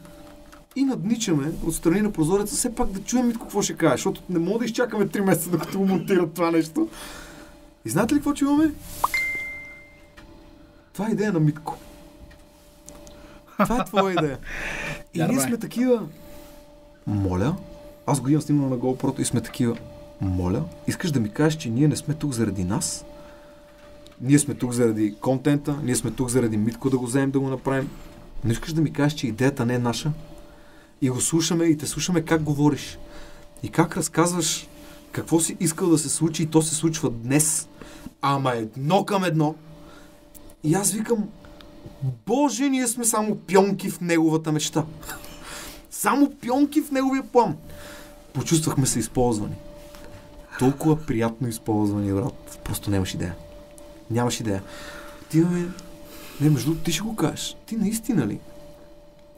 и надничаме отстрани на прозореца, все пак да чуем Митко какво ще каже, защото не мога да изчакаме 3 месеца, докато го монтират това нещо. И знаете ли какво чуваме? Това е идея на Митко. Това е твоя идея. И ние сме такива. Моля, аз го имам снимано на GoPro и сме такива. Моля, искаш да ми кажеш, че ние не сме тук заради нас? Ние сме тук заради контента, ние сме тук заради Митко да го вземем да го направим. Но искаш да ми кажеш, че идеята не е наша? И го слушаме и те слушаме как говориш. И как разказваш какво си искал да се случи и то се случва днес. Ама едно към едно. И аз викам, Боже, ние сме само пионки в неговата мечта. Само пионки в неговия план. Почувствахме се използвани. Толкова приятно използвани, брат. Просто нямаш идея. Нямаш идея. Отиваме... Не, между другото, ти ще го кажеш. Ти наистина ли?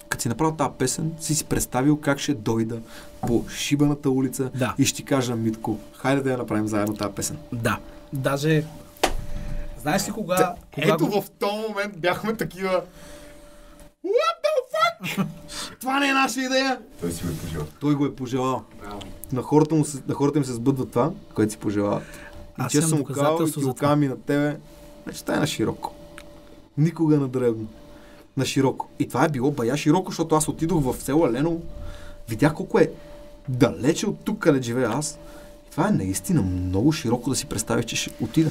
Като си направил тази песен, си си представил как ще дойда по шибаната улица Да. и ще ти кажа, Митко, хайде да я направим заедно тази песен. Да. Даже... Знаеш ли кога... Та, кога ето го- в този момент бяхме такива What the fuck? [laughs] това не е наша идея. Той си го е пожелал. Той го е пожелал. На хората, му се, на хората им се сбъдва това, което си пожелават. И Аз често имам съм казал и доказателство ти за го това. казвам и на тебе, мечта е на широко. Никога на дребно. На широко. И това е било бая широко, защото аз отидох в село Елено, видях колко е далече от тук, къде живея аз. И това е наистина много широко да си представиш, че ще отида.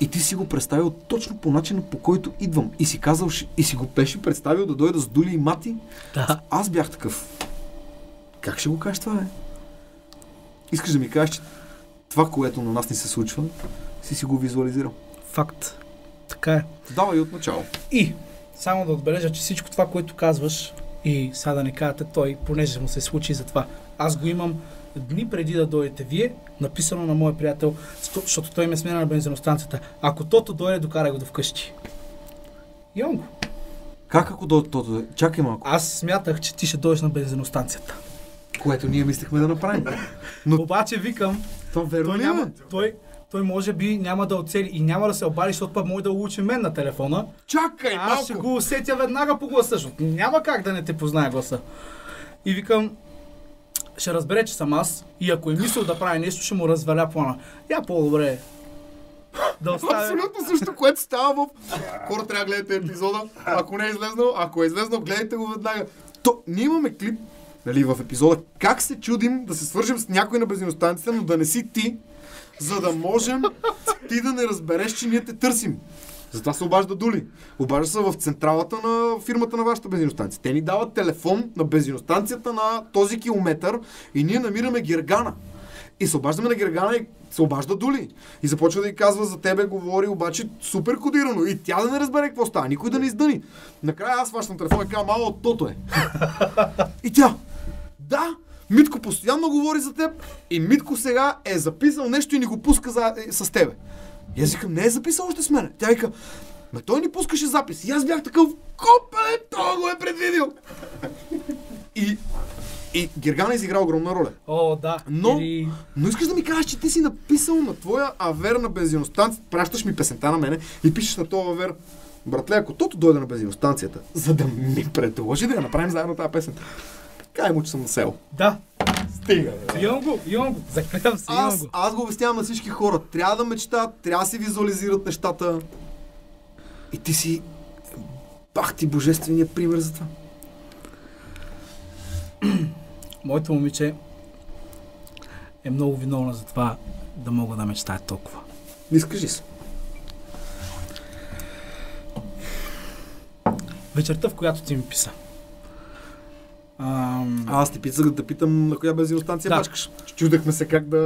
И ти си го представил точно по начина, по който идвам. И си казал, и си го беше представил да дойда с Дули и Мати. Да. Аз бях такъв. Как ще го кажеш това, бе? Искаш да ми кажеш, че това, което на нас ни се случва, си си го визуализирал. Факт. Така е. Давай от начало. И само да отбележа, че всичко това, което казваш и сега да не кажете той, понеже му се случи за това. Аз го имам дни преди да дойдете вие, написано на моя приятел, защото той ме смена на бензиностанцията. Ако тото дойде, докарай го до вкъщи. Имам го. Как ако до тото? Чакай малко. Аз смятах, че ти ще дойдеш на бензиностанцията. Което ние мислехме да направим. Но Обаче викам, това верно той няма, е? той, той може би няма да оцели и няма да се обади, защото пък може да улучи мен на телефона. Чакай Аз малко. ще го усетя веднага по гласа, защото няма как да не те познае гласа. И викам, ще разбере, че съм аз и ако е мислил да прави нещо, ще му разваля плана. Я по-добре да оставя... Абсолютно също, което става в... Хора, трябва да гледате епизода. Ако не е излезнал, ако е излезнал, гледайте го веднага. То, ние имаме клип, нали, в епизода, как се чудим да се свържем с някой на бензиностанцията, но да не си ти, за да можем ти да не разбереш, че ние те търсим. Затова се обажда Дули. Обажда се в централата на фирмата на вашата бензиностанция. Те ни дават телефон на бензиностанцията на този километър и ние намираме Гергана. И се обаждаме на Гергана и се обажда Дули. И започва да й казва за тебе, говори обаче супер кодирано. И тя да не разбере какво става, никой да не издъни. Накрая аз фащам телефона и казвам, мало от тото е. и тя, да, Митко постоянно говори за теб и Митко сега е записал нещо и ни го пуска за, е, с тебе. И аз викам, не е записал още с мен. Тя вика, ме той ни пускаше запис. И аз бях такъв, копе, той го е предвидил. и, и Гергана изигра огромна роля. О, да. Но- Или... Но искаш да ми кажеш, че ти си написал на твоя авер на бензиностанция, пращаш ми песента на мене и пишеш на този авер, братле, ако тото дойде на бензиностанцията, за да ми предложи да я направим заедно тази песен. Кай му, че съм на село. Да. Стига. Имам го, имам го. Заклевам се, имам Аз, го. аз го обяснявам на всички хора. Трябва да мечтаят, трябва да си визуализират нещата. И ти си бах ти божествения пример за това. Моето момиче е много виновна за това да мога да мечтая толкова. Изкажи се. Вечерта, в която ти ми писа. А, аз ти питах да те питам на коя бензиностанция Да. бачкаш. Чудехме се как да,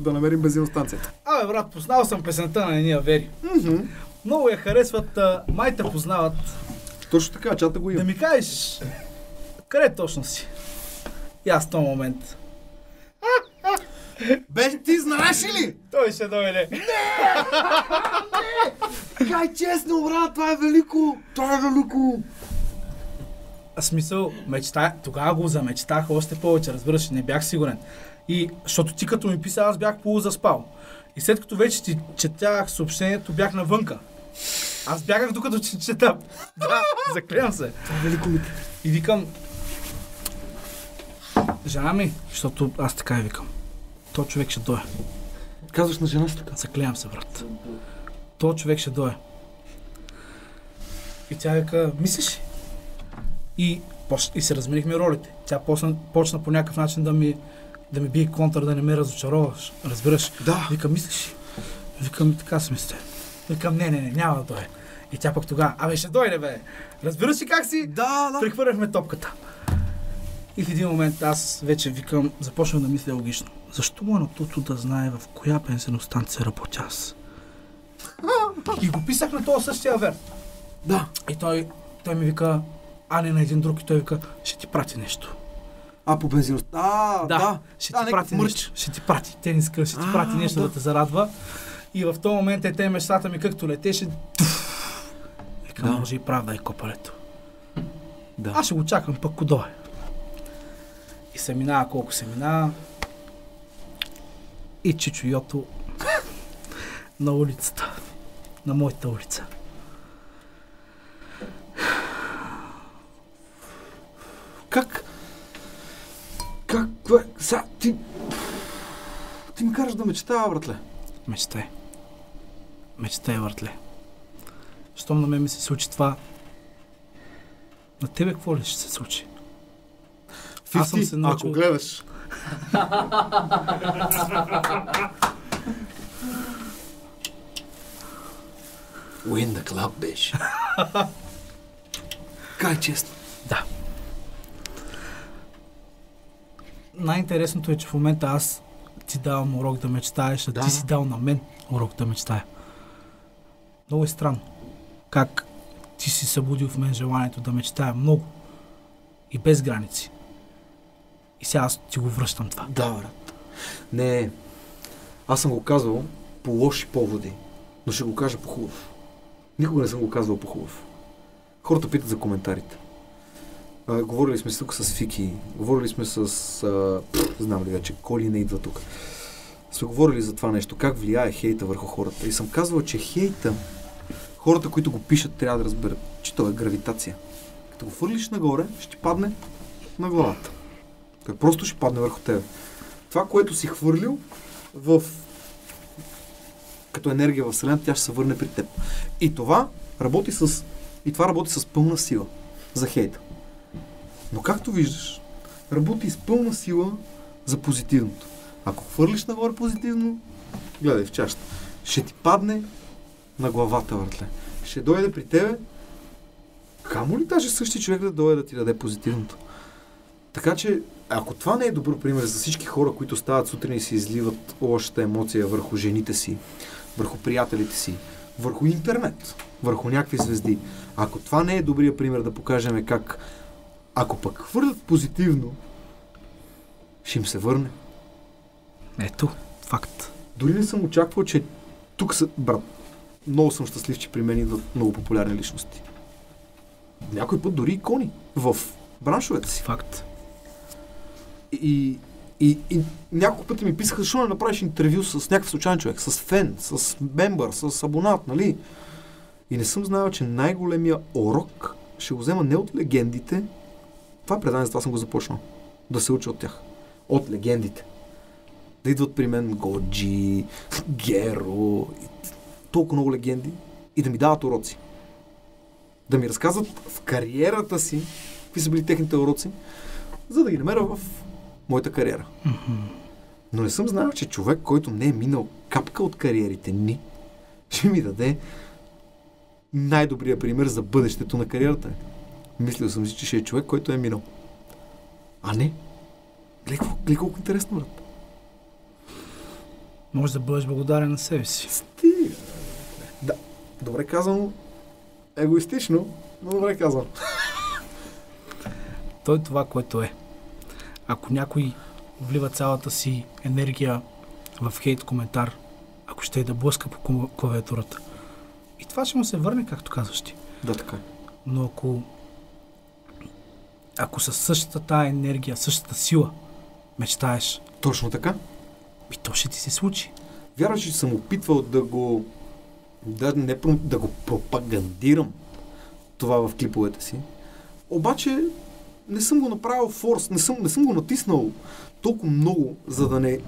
да намерим бензиностанцията. Абе, брат, познал съм песента на едния Вери. Мгм. Много я харесват, а, май те познават. Точно така, чата го Да имам. ми кажеш, къде точно си? И аз в този момент. Бе, ти знаеш ли? Той ще дойде. Кай честно, брат, това е велико. Това е велико. Смисъл, мечта, тогава го замечтах още повече, разбираш, не бях сигурен. И, защото ти като ми писа, аз бях полузаспал. И след като вече ти четях съобщението, бях навънка. Аз бягах докато ти чета. Да, заклевам се. Това е велико ми. И викам, жена ми, защото аз така и викам. То човек ще дойде. Казваш на жена си така. Заклевам се, брат. То човек ще дойде. И тя вика, мислиш ли? И, и се разменихме ролите. Тя почна, почна по някакъв начин да ми, да ми бие контър, да не ме разочароваш. Разбираш? Да. Викам, мислиш? ли? Викам, така си мисля. Викам, не, не, не, няма да дойде. И тя пък тогава, абе ще дойде, бе. Разбираш ли как си? Да, да. Прехвърляхме топката. И в един момент аз вече викам, започвам да мисля логично. Защо му е да знае в коя бензиностанция работя аз? [laughs] И го писах на този същия вер. Да. И той, той ми вика, а не на един друг, и той вика, ще ти прати нещо. А, по бензиност. А, да. да. ще А, ти прати мърч. нещо. Ще ти прати тениска, ще ти А, прати нещо да. да. те зарадва. И в този момент е те мечтата ми както летеше. Викам, Да. може и правда е копалето. Да. Аз ще го чакам пък кодо е. И се минава колко се минава. И Чичо Йото [laughs] на улицата. На моята улица. Как? Как? Кое? Са, ти... Ти ми караш да мечтая, братле. Мечтай. Мечтай, въртле. Щом на мен ми се случи това, на тебе какво ли ще се случи? Аз съм 50, се научил- Ако гледаш. Win the club, беше. Кай честно. Да. Най-интересното е, че в момента аз ти давам урок да мечтаеш, а Да. ти си дал на мен урок да мечтая. Много е странно. Как ти си събудил в мен желанието да мечтая много и без граници. И сега аз ти го връщам това. Да, брат. Не, аз съм го казвал по лоши поводи, но ще го кажа по хубав. Никога не съм го казвал по хубав. Хората питат за коментарите. Говорили сме тук с Фики, говорили сме с... А, пф, знам ли вече, Коли не идва тук. Сме говорили за това нещо, как влияе хейта върху хората. И съм казвал, че хейта, хората, които го пишат, трябва да разберат, че то е гравитация. Като го фърлиш нагоре, ще падне на главата. Той просто ще падне върху тебе. Това, което си хвърлил в като енергия в Вселената, тя ще се върне при теб. И това работи с и това работи с пълна сила за хейта. Но както виждаш, работи с пълна сила за позитивното. Ако хвърлиш нагоре позитивно, гледай в чашата. Ще ти падне на главата, въртле. Ще дойде при тебе, камо ли даже същия човек да дойде да ти даде позитивното. Така че, ако това не е добър пример за всички хора, които стават сутрин и си изливат лошата емоция върху жените си, върху приятелите си, върху интернет, върху някакви звезди, ако това не е добрия пример да покажем как, ако пък хвърлят позитивно, ще им се върне. Ето, факт. Дори не съм очаквал, че тук са... Брат, много съм щастлив, че при мен идват много популярни личности. Някой път дори икони в браншовете си. Факт. И, и, и няколко пъти ми писаха, защо не направиш интервю с някакъв случайен човек, с фен, с мембър, с абонат, нали? И не съм знал, че най-големия урок ще го взема не от легендите. Това предание, за това съм го започнал. Да се уча от тях. От легендите. Да идват при мен Годжи, Геро, толкова много легенди и да ми дават уроци. Да ми разказват в кариерата си какви са били техните уроци, за да ги намеря в моята кариера. Но не съм знал, че човек, който не е минал капка от кариерите ни, ще ми даде най-добрия пример за бъдещето на кариерата. ми. Мислил съм си, че ще е човек, който е минал. А не. Гледай колко, интересно, брат. Може да бъдеш благодарен на себе си. Стига. Да, добре казано. Егоистично, но добре казано. [laughs] Той е това, което е. Ако някой влива цялата си енергия в хейт коментар, ако ще е да блъска по клавиатурата. И това ще му се върне, както казваш ти. Да, така е. Но ако ако със същата тая енергия, същата сила мечтаеш, Точно така. и то ще ти се случи. Вярваш, че съм опитвал да го да, не, да го пропагандирам това в клиповете си. Обаче не съм го направил форс, не съм, не съм го натиснал толкова много, за да не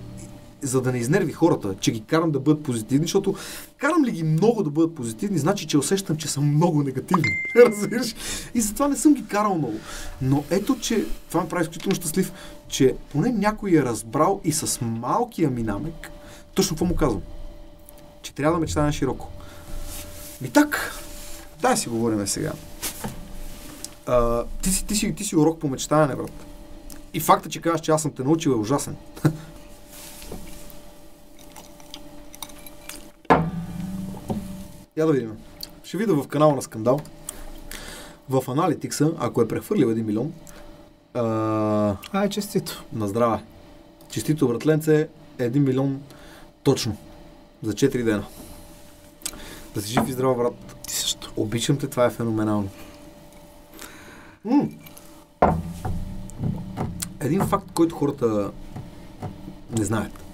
за да не изнерви хората, че ги карам да бъдат позитивни, защото карам ли ги много да бъдат позитивни, значи, че усещам, че са много негативни. [laughs] Разбираш? И затова не съм ги карал много. Но ето, че това ме прави изключително щастлив, че поне някой е разбрал и с малкия ми намек, точно какво му казвам. Че трябва да мечтая широко. И так, дай си говорим сега. А, ти, си, ти, си, ти си урок по мечтане, брат. И факта, че казваш, че аз съм те научил е ужасен. [laughs] Я да видим. Ще видя в канала на Скандал. В аналитикса, ако е прехвърлил 1 милион, а, Ай, честито. на здраве. Честито, братленце, 1 милион точно. За 4 дена. Да си жив и здрав, брат. Ти също. Обичам те, това е феноменално. М. Един факт, който хората не знаят.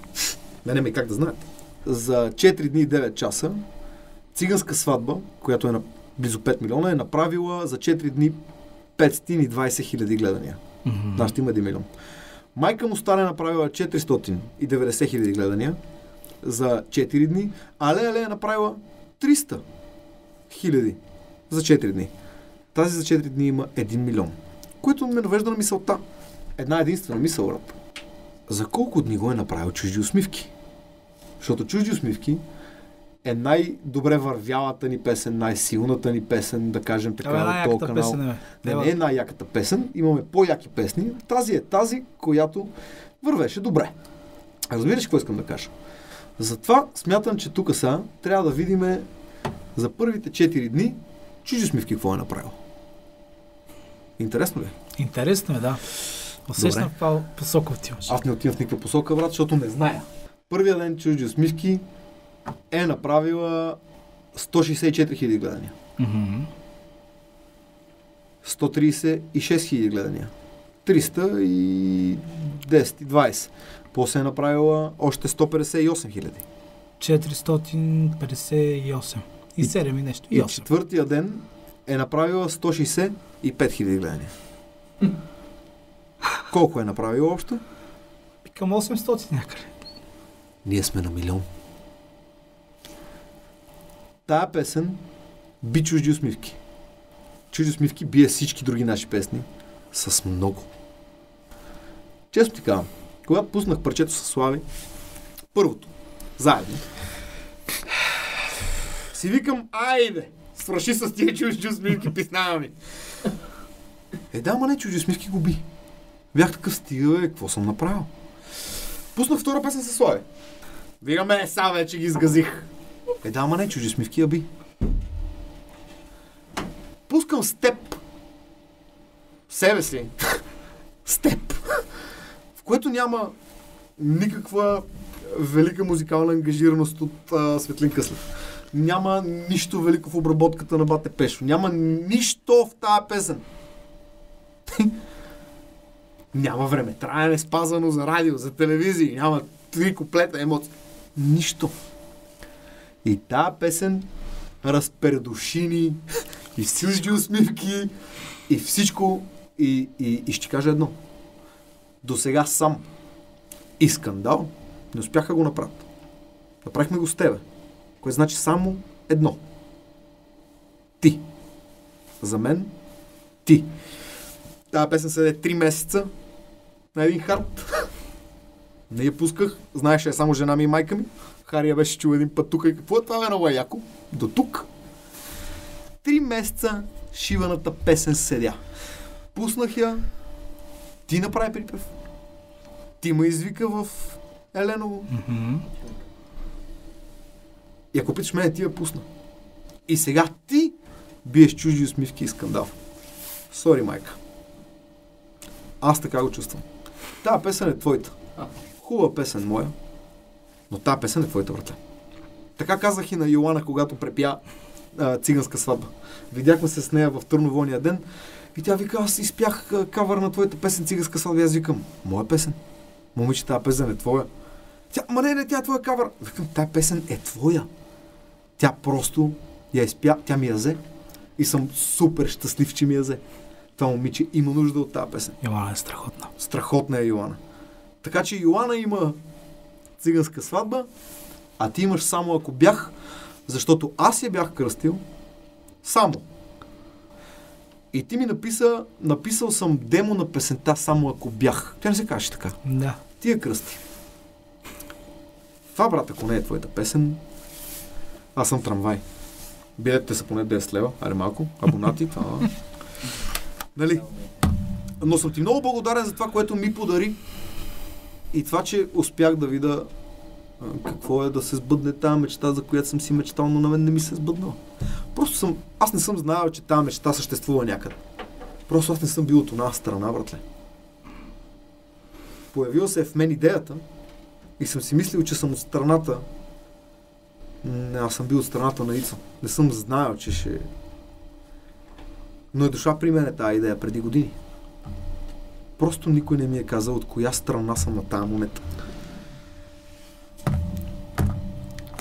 Не, не, как да знаят. За 4 дни и 9 часа циганска сватба, която е на близо 5 милиона, е направила за 4 дни 520 хиляди гледания. Мгм. Нашата има 1 милион. Майка му стане направила 490 хиляди гледания за 4 дни, а Лея е направила 300 хиляди за 4 дни. Тази за 4 дни има 1 милион. Което ме навежда на мисълта. Една единствена мисъл, брат. За колко дни го е направил чужди усмивки? Защото чужди усмивки е най-добре вървялата ни песен, най-силната ни песен, да кажем така, Абе, от този канал. песен е. бе. Не, не е най-яката песен, имаме по-яки песни. Тази е тази, която вървеше добре. Разбираш какво искам да кажа? Затова смятам, че тук сега трябва да видим за първите 4 дни чужди смивки какво е направил. Интересно ли? Интересно е, да. Усещам в посока отиваш. Аз не отивам в никаква посока, брат, защото не зная. Първия ден чужди усмивки е направила 164 хиляди гледания. Мгм. 136 хиляди гледания. 300 и 10 и 20. После е направила още 158 хиляди. 458. И И- 7 и нещо. И И 8. четвъртия ден е направила 165 хиляди гледания. [laughs] Колко е направила общо? Към 800 някъде. Ние сме на милион. Тая песен би чужди усмивки. Чужди усмивки бие всички други наши песни с много. Често ти казвам, когато пуснах парчето с Слави, първото, заедно, си викам, айде, свърши с тия чужди усмивки, писна ми. Е, да, ма не, чужди усмивки го би. Бях такъв стига, бе, какво съм направил? Пуснах втора песен с Слави. Викаме, е, са вече ги сгазих. Е, да, ама не, чужди смивки я би. Пускам с теб. Себе си. [laughs] с теб. В което няма никаква велика музикална ангажираност от а, Светлин Къслев. Няма нищо велико в обработката на Бате Пешо. Няма нищо в тази песен. [laughs] няма време. Траене спазано за радио, за телевизии. Няма три куплета емоции. Нищо. И тази песен разпердушини и всички усмивки и всичко. И, и, и ще кажа едно. До сега сам и скандал не успяха го направят. Направихме го с тебе. Което значи само едно. Ти. За мен ти. Тази песен седе 3 месеца на един хард. Не я пусках. Знаеше е само жена ми и майка ми. Хари я беше чул един път тук и какво е това, бе, много е яко. До тук. Три месеца шиваната песен седя. Пуснах я. Ти направи припев. Ти ме извика в Еленово. Мгм. И ако питаш мене, ти я пусна. И сега ти биеш чужди усмивки и скандал. Сори, майка. Аз така го чувствам. Тая песен е твоята. Хубава песен моя. Но тази песен е твоята, брате. Така казах и на Йоана, когато препя а, циганска сватба. Видяхме се с нея в Търноволния ден и тя вика, аз изпях кавър на твоята песен циганска сватба. Аз викам, моя песен. Момиче, тази песен е твоя. Тя, ма не, не, тя е твоя кавър. Викам, тази песен е твоя. Тя просто я изпя, тя ми я взе и съм супер щастлив, че ми я взе. Това момиче има нужда от тази песен. Йоана е страхотна. Страхотна е Йоана. Така че Йоана има циганска сватба, а ти имаш само ако бях, защото аз я бях кръстил, само. И ти ми написа, написал съм демо на песента само ако бях. Тя не се каже така. Да. Ти я кръсти. Това, брат, ако не е твоята песен, аз съм трамвай. Билетите са поне 10 лева, аре малко, абонати, това... [laughs] нали? Но съм ти много благодарен за това, което ми подари и това, че успях да видя какво е да се сбъдне тази мечта, за която съм си мечтал, но на мен не ми се е сбъднала. Просто съм, аз не съм знаел, че тази мечта съществува някъде. Просто аз не съм бил от една страна, братле. Появила се е в мен идеята и съм си мислил, че съм от страната. Не, аз съм бил от страната на Ицо. Не съм знаел, че ще... Но е дошла при мен тази идея преди години. Просто никой не ми е казал от коя страна съм на тази монета.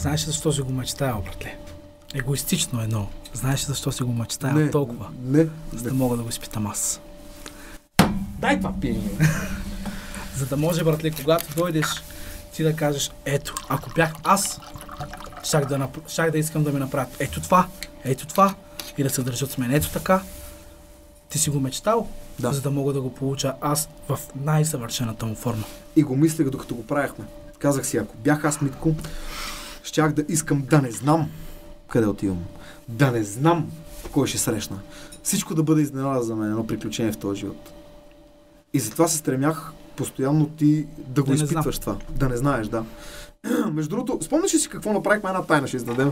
Знаеш ли защо си го мечтаял, братле? Егоистично е, но знаеш ли защо си го мечтаял толкова? Не, За не. да мога да го изпитам аз. Дай това пиене. [laughs] За да може, братле, когато дойдеш, ти да кажеш, ето, ако бях аз, щях да, нап... щях да искам да ми направят ето това, ето това, и да се държат с мен ето така. Ти си го мечтал, Да. за да мога да го получа аз в най-съвършената му форма. И го мислех докато го правихме. Казах си, ако бях аз Митко, щях да искам да не знам къде отивам. Да не знам кой ще срещна. Всичко да бъде изненада за мен, едно приключение в този живот. И затова се стремях постоянно ти да го Да изпитваш това. Да не знаеш, да. [clears throat] Между другото, спомняш ли си какво направихме? Една тайна ще издадем.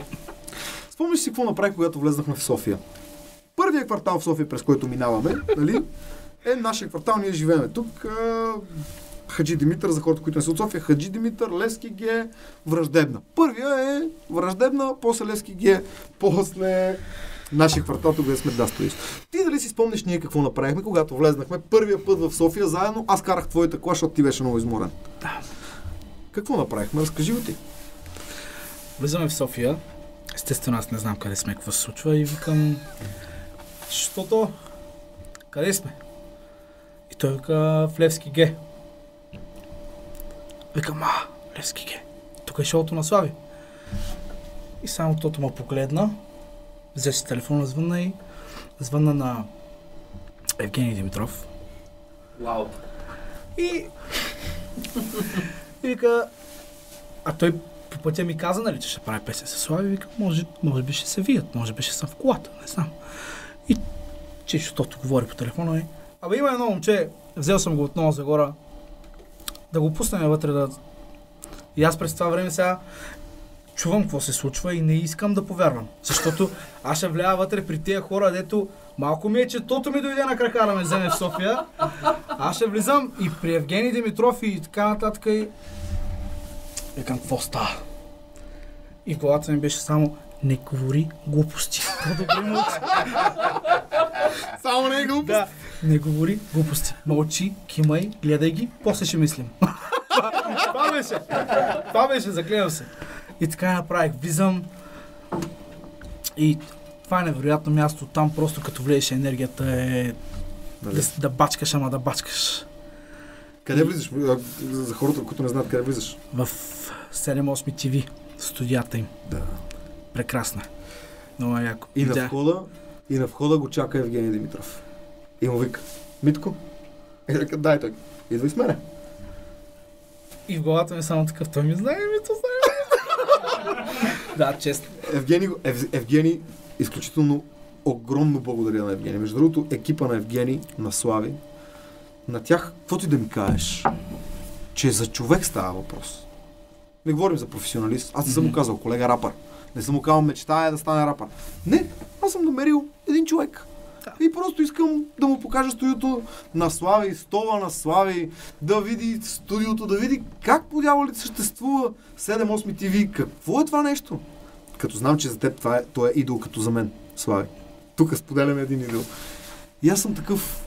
Спомняш ли си какво направих, когато влезнахме в София? Първият квартал в София, през който минаваме, нали, е нашия квартал, ние живееме тук. А, Хаджи Димитър, за хората, които не са от София, Хаджи Димитър, Левски Г, Враждебна. Първия е Враждебна, после Левски Г, после нашия квартал, тук сме да стоиш. Ти дали си спомниш ние какво направихме, когато влезнахме първия път в София заедно, аз карах твоята кола, защото ти беше много изморен. Да. Какво направихме? Разкажи го ти. Влизаме в София. Естествено, аз не знам къде сме, какво се случва и викам, защото къде сме? И той вика в Левски Г. Викам, а, Левски Г. Тук е шоуто на Слави. И само тото ме погледна, взе си телефона, звънна и звънна на Евгений Димитров. Вау. И... и вика... А той по пътя ми каза, нали, че ще прави песен с Слави. Вика, може, може би ще се вият, може би ще съм в колата, не знам. И Чичо тото говори по телефона и... Абе има едно момче, взел съм го отново за гора, да го пуснем вътре да... И аз през това време сега чувам какво се случва и не искам да повярвам. Защото аз ще вляза вътре при тия хора, дето малко ми е, че тото ми дойде на крака да ме вземе в София. Аз ще влизам и при Евгений Димитров и така нататък и... Викам, какво става? И в главата ми беше само не говори глупости. По-добре мълчи. Само не го. Да, не говори глупости. Мълчи, кимай, гледай ги, после ще мислим. Това беше. Това беше, загледам се. И така направих. Влизам и това е невероятно място. Там просто като влезеш енергията е Нали? да, да бачкаш, ама да бачкаш. Къде влизаш? За хората, които не знаят къде влизаш. В 7-8 TV, студията им. Да. Прекрасна. Много е яко. И на входа, и на входа го чака Евгений Димитров. И му вика, Митко, и вика, дай той. Идвай с мене. И в главата ми е само такъв, той ми знае, ми то знае. [laughs] да, честно. Евгений, го- Ев, Евгений, изключително огромно благодаря на Евгений. Между другото, екипа на Евгений, на Слави, на тях, каквото и да ми кажеш, че за човек става въпрос. Не говорим за професионалист. Аз не съм му Мгм. казал колега рапър. Не съм му казал мечта е да стане рапър. Не, аз съм намерил един човек. Да. И просто искам да му покажа студиото на Слави, стола на Слави, да види студиото, да види как по дяволите съществува 7-8 TV. Какво е това нещо? Като знам, че за теб това е, той е идол като за мен, Слави. Тук споделяме един идол. И аз съм такъв...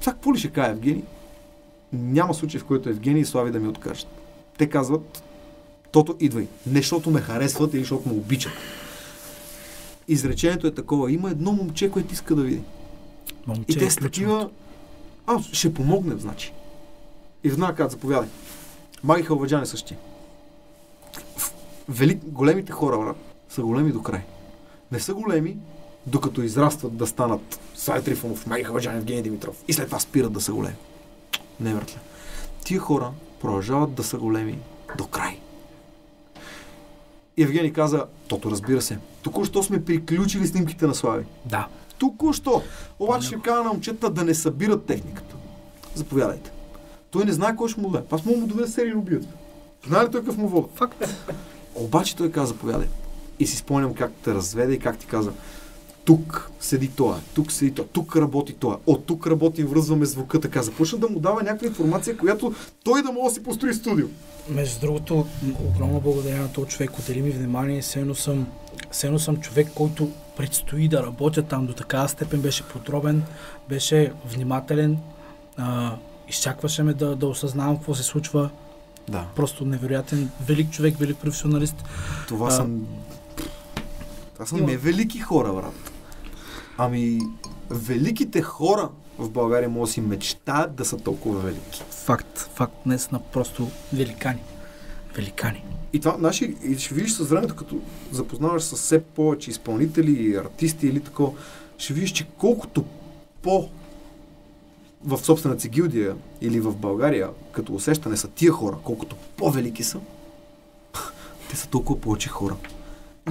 Това какво ли ще каже Евгений? Няма случай, в който Евгений и Слави да ми откажат. Те казват, тото идвай. Не защото ме харесват или защото ме обичат. Изречението е такова. Има едно момче, което иска да види. Момче, И те е са такива... А, ще помогнем, значи. И веднага казват, заповядай. Маги Халваджан е същия. велик, големите хора, брат, са големи до край. Не са големи, докато израстват да станат Слави Трифонов, Маги Хаваджанов, Евгений Димитров и след това спират да са големи. Не, братле. Тия хора продължават да са големи до край. Евгений каза, тото разбира се, току-що сме приключили снимките на Слави. Да. Току-що. Обаче ще кажа на момчета да не събират техниката. Заповядайте. Той не знае кой ще му даде. Аз мога му доведа серийно убият. Знае ли той какъв му вода? Факт. Обаче той каза, заповядай. И си спомням как те разведе и как ти каза, тук седи това, тук седи това, тук работи това, от тук работи, връзваме звука, така. Започна да му дава някаква информация, която той да може да си построи студио. Между другото, огромно благодаря на този човек, отдели ми внимание. Все едно съм, все едно съм човек, който предстои да работя там до такава степен. Беше подробен, беше внимателен, а, изчакваше ме да, да осъзнавам какво се случва. Да. Просто невероятен, велик човек, велик професионалист. Това А. са... Това са Има- не велики хора, брат. Ами, великите хора в България могат да си мечтаят да са толкова велики. Факт, факт, днес на просто великани. Великани. И това, наши, и ще видиш с времето, като запознаваш с все повече изпълнители, артисти или такова, ще видиш, че колкото по в собствената си гилдия или в България, като усещане са тия хора, колкото по-велики са, [laughs] те са толкова повече хора.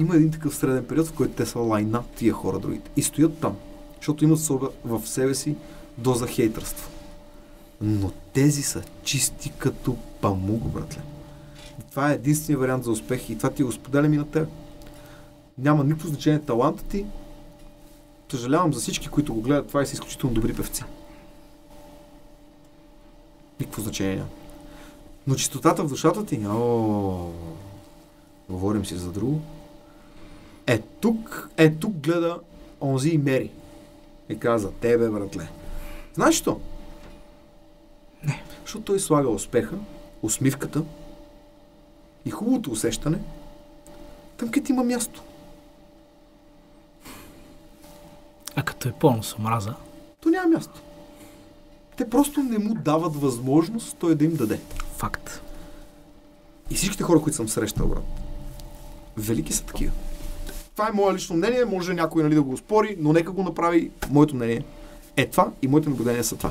Има един такъв среден период, в който те са лайна тия хора другите. И стоят там, защото имат в себе- си доза хейтърство. Но тези са чисти като памук, братле. Това е единствения вариант за успех и това ти го споделям и на теб. Няма никакво значение таланта ти. Съжалявам за всички, които го гледат това и са изключително добри певци. Никакво значение няма. Но чистотата в душата ти, о, говорим си за друго. Е тук, е тук гледа онзи и мери. И каза, тебе, братле. Знаеш що? Не. Защото той слага успеха, усмивката и хубавото усещане там, където има място. А като е пълно с омраза, То няма място. Те просто не му дават възможност той да им даде. факт. И всичките хора, които съм срещал, брат, велики са такива. Това е мое лично мнение, може някой нали, да го спори, но нека го направи моето мнение. Е това и моите наблюдения са това.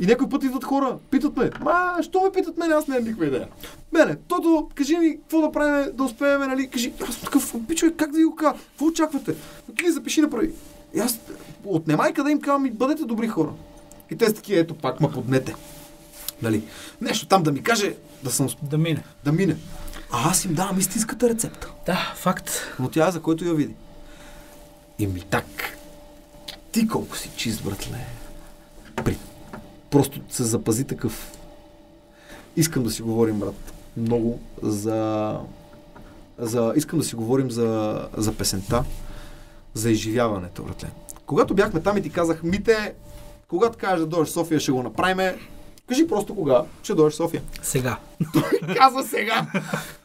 И някой път идват хора, питат ме, ма, що ме питат мен, аз нямам никаква идея. Мене, тото, кажи ми, какво да правим, да успеем, нали, кажи, аз съм такъв, обичай, как да ви го кажа, какво очаквате? Отиди, запиши направи. И аз, отнемай къде им казвам, и бъдете добри хора. И те са такива, ето пак ма поднете. Нали, нещо там да ми каже, да съм Да мине. да мине. А аз им давам истинската рецепта. Да, факт. Но тя за който я види. И ми так. Ти колко си чист, братле. При... Просто се запази такъв. Искам да си говорим, брат, много за... за... Искам да си говорим за, за песента, за изживяването, братле. Когато бяхме там и ти казах, мите, когато кажеш да дойдеш в София, ще го направиме. Кажи просто кога ще дойдеш в София. Сега. [laughs] Казва сега.